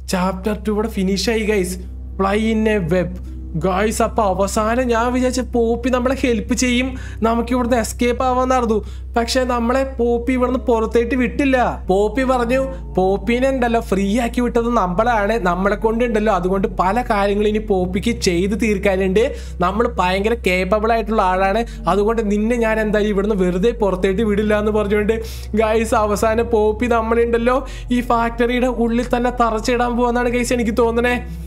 ചാപ്റ്റർ ടു ഇവിടെ ഫിനിഷ് ആയി guys fly in a web guys അപ്പൊ അവസാനം ഞാൻ വിചാരിച്ച പോപ്പി നമ്മളെ ഹെൽപ്പ് ചെയ്യും. നമുക്ക് ഇവിടുന്ന് എസ്കേപ്പ് ആവാൻ നടന്നു. പക്ഷെ നമ്മളെ പോപ്പി ഇവിടുന്ന് പുറത്തേട്ട് വിട്ടില്ല. പോപ്പി പറഞ്ഞു പോപ്പിനെ ഉണ്ടല്ലോ ഫ്രീ ആക്കി വിട്ടത് നമ്മളാണ്. നമ്മളെ കൊണ്ടുണ്ടല്ലോ അതുകൊണ്ട് പല കാര്യങ്ങളും ഇനി പോപ്പിക്ക് ചെയ്ത് തീർക്കാനുണ്ട്. നമ്മൾ ഭയങ്കര കേപ്പബിൾ ആയിട്ടുള്ള ആളാണ്. അതുകൊണ്ട് നിന്നെ ഞാൻ എന്തായാലും ഇവിടുന്ന് വെറുതെ പുറത്തേട്ട് വിടില്ല എന്ന് പറഞ്ഞുകൊണ്ട് ഗൈസ് അവസാനം പോപ്പി നമ്മളുണ്ടല്ലോ ഈ ഫാക്ടറിയുടെ ഉള്ളിൽ തന്നെ തറച്ചിടാൻ പോകുന്നതാണ് ഗൈസ് എനിക്ക് തോന്നണേ.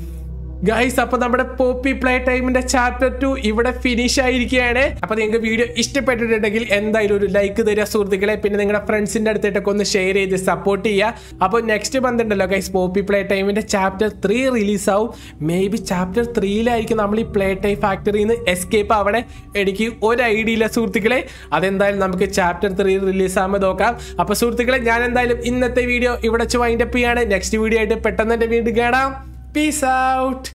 ഗൈസ് അപ്പൊ നമ്മുടെ പോപ്പി പ്ലേ ടൈമിന്റെ ചാപ്റ്റർ ടു ഇവിടെ ഫിനിഷ് ആയിരിക്കുകയാണ്. അപ്പൊ നിങ്ങൾക്ക് വീഡിയോ ഇഷ്ടപ്പെട്ടിട്ടുണ്ടെങ്കിൽ എന്തായാലും ഒരു ലൈക്ക് തരിക സുഹൃത്തുക്കളെ. പിന്നെ നിങ്ങളുടെ ഫ്രണ്ട്സിന്റെ അടുത്തേക്കൊക്കെ ഒന്ന് ഷെയർ ചെയ്ത് സപ്പോർട്ട് ചെയ്യുക. അപ്പോൾ നെക്സ്റ്റ് ബന്ധമുണ്ടല്ലോ ഗൈസ് പോപ്പി പ്ലേ ടൈമിന്റെ ചാപ്റ്റർ ത്രീ റിലീസ് ആവും. മേ ബി ചാപ്റ്റർ ത്രീയിലായിരിക്കും നമ്മൾ ഈ പ്ലേ ടൈം ഫാക്ടറിയിൽ നിന്ന് എസ്കേപ്പ് ആവണേ. എനിക്ക് ഒരു ഐഡിയ ഇല്ല സുഹൃത്തുക്കളെ. അതെന്തായാലും നമുക്ക് ചാപ്റ്റർ ത്രീ റിലീസ് ആകുമ്പോൾ നോക്കാം. അപ്പൊ സുഹൃത്തുക്കളെ ഞാൻ എന്തായാലും ഇന്നത്തെ വീഡിയോ ഇവിടെ വെച്ച് വൈൻഡപ്പ് ചെയ്യാണ്. നെക്സ്റ്റ് വീഡിയോ ആയിട്ട് പെട്ടെന്ന് തന്നെ വീണ്ടും കാണാം. Peace out.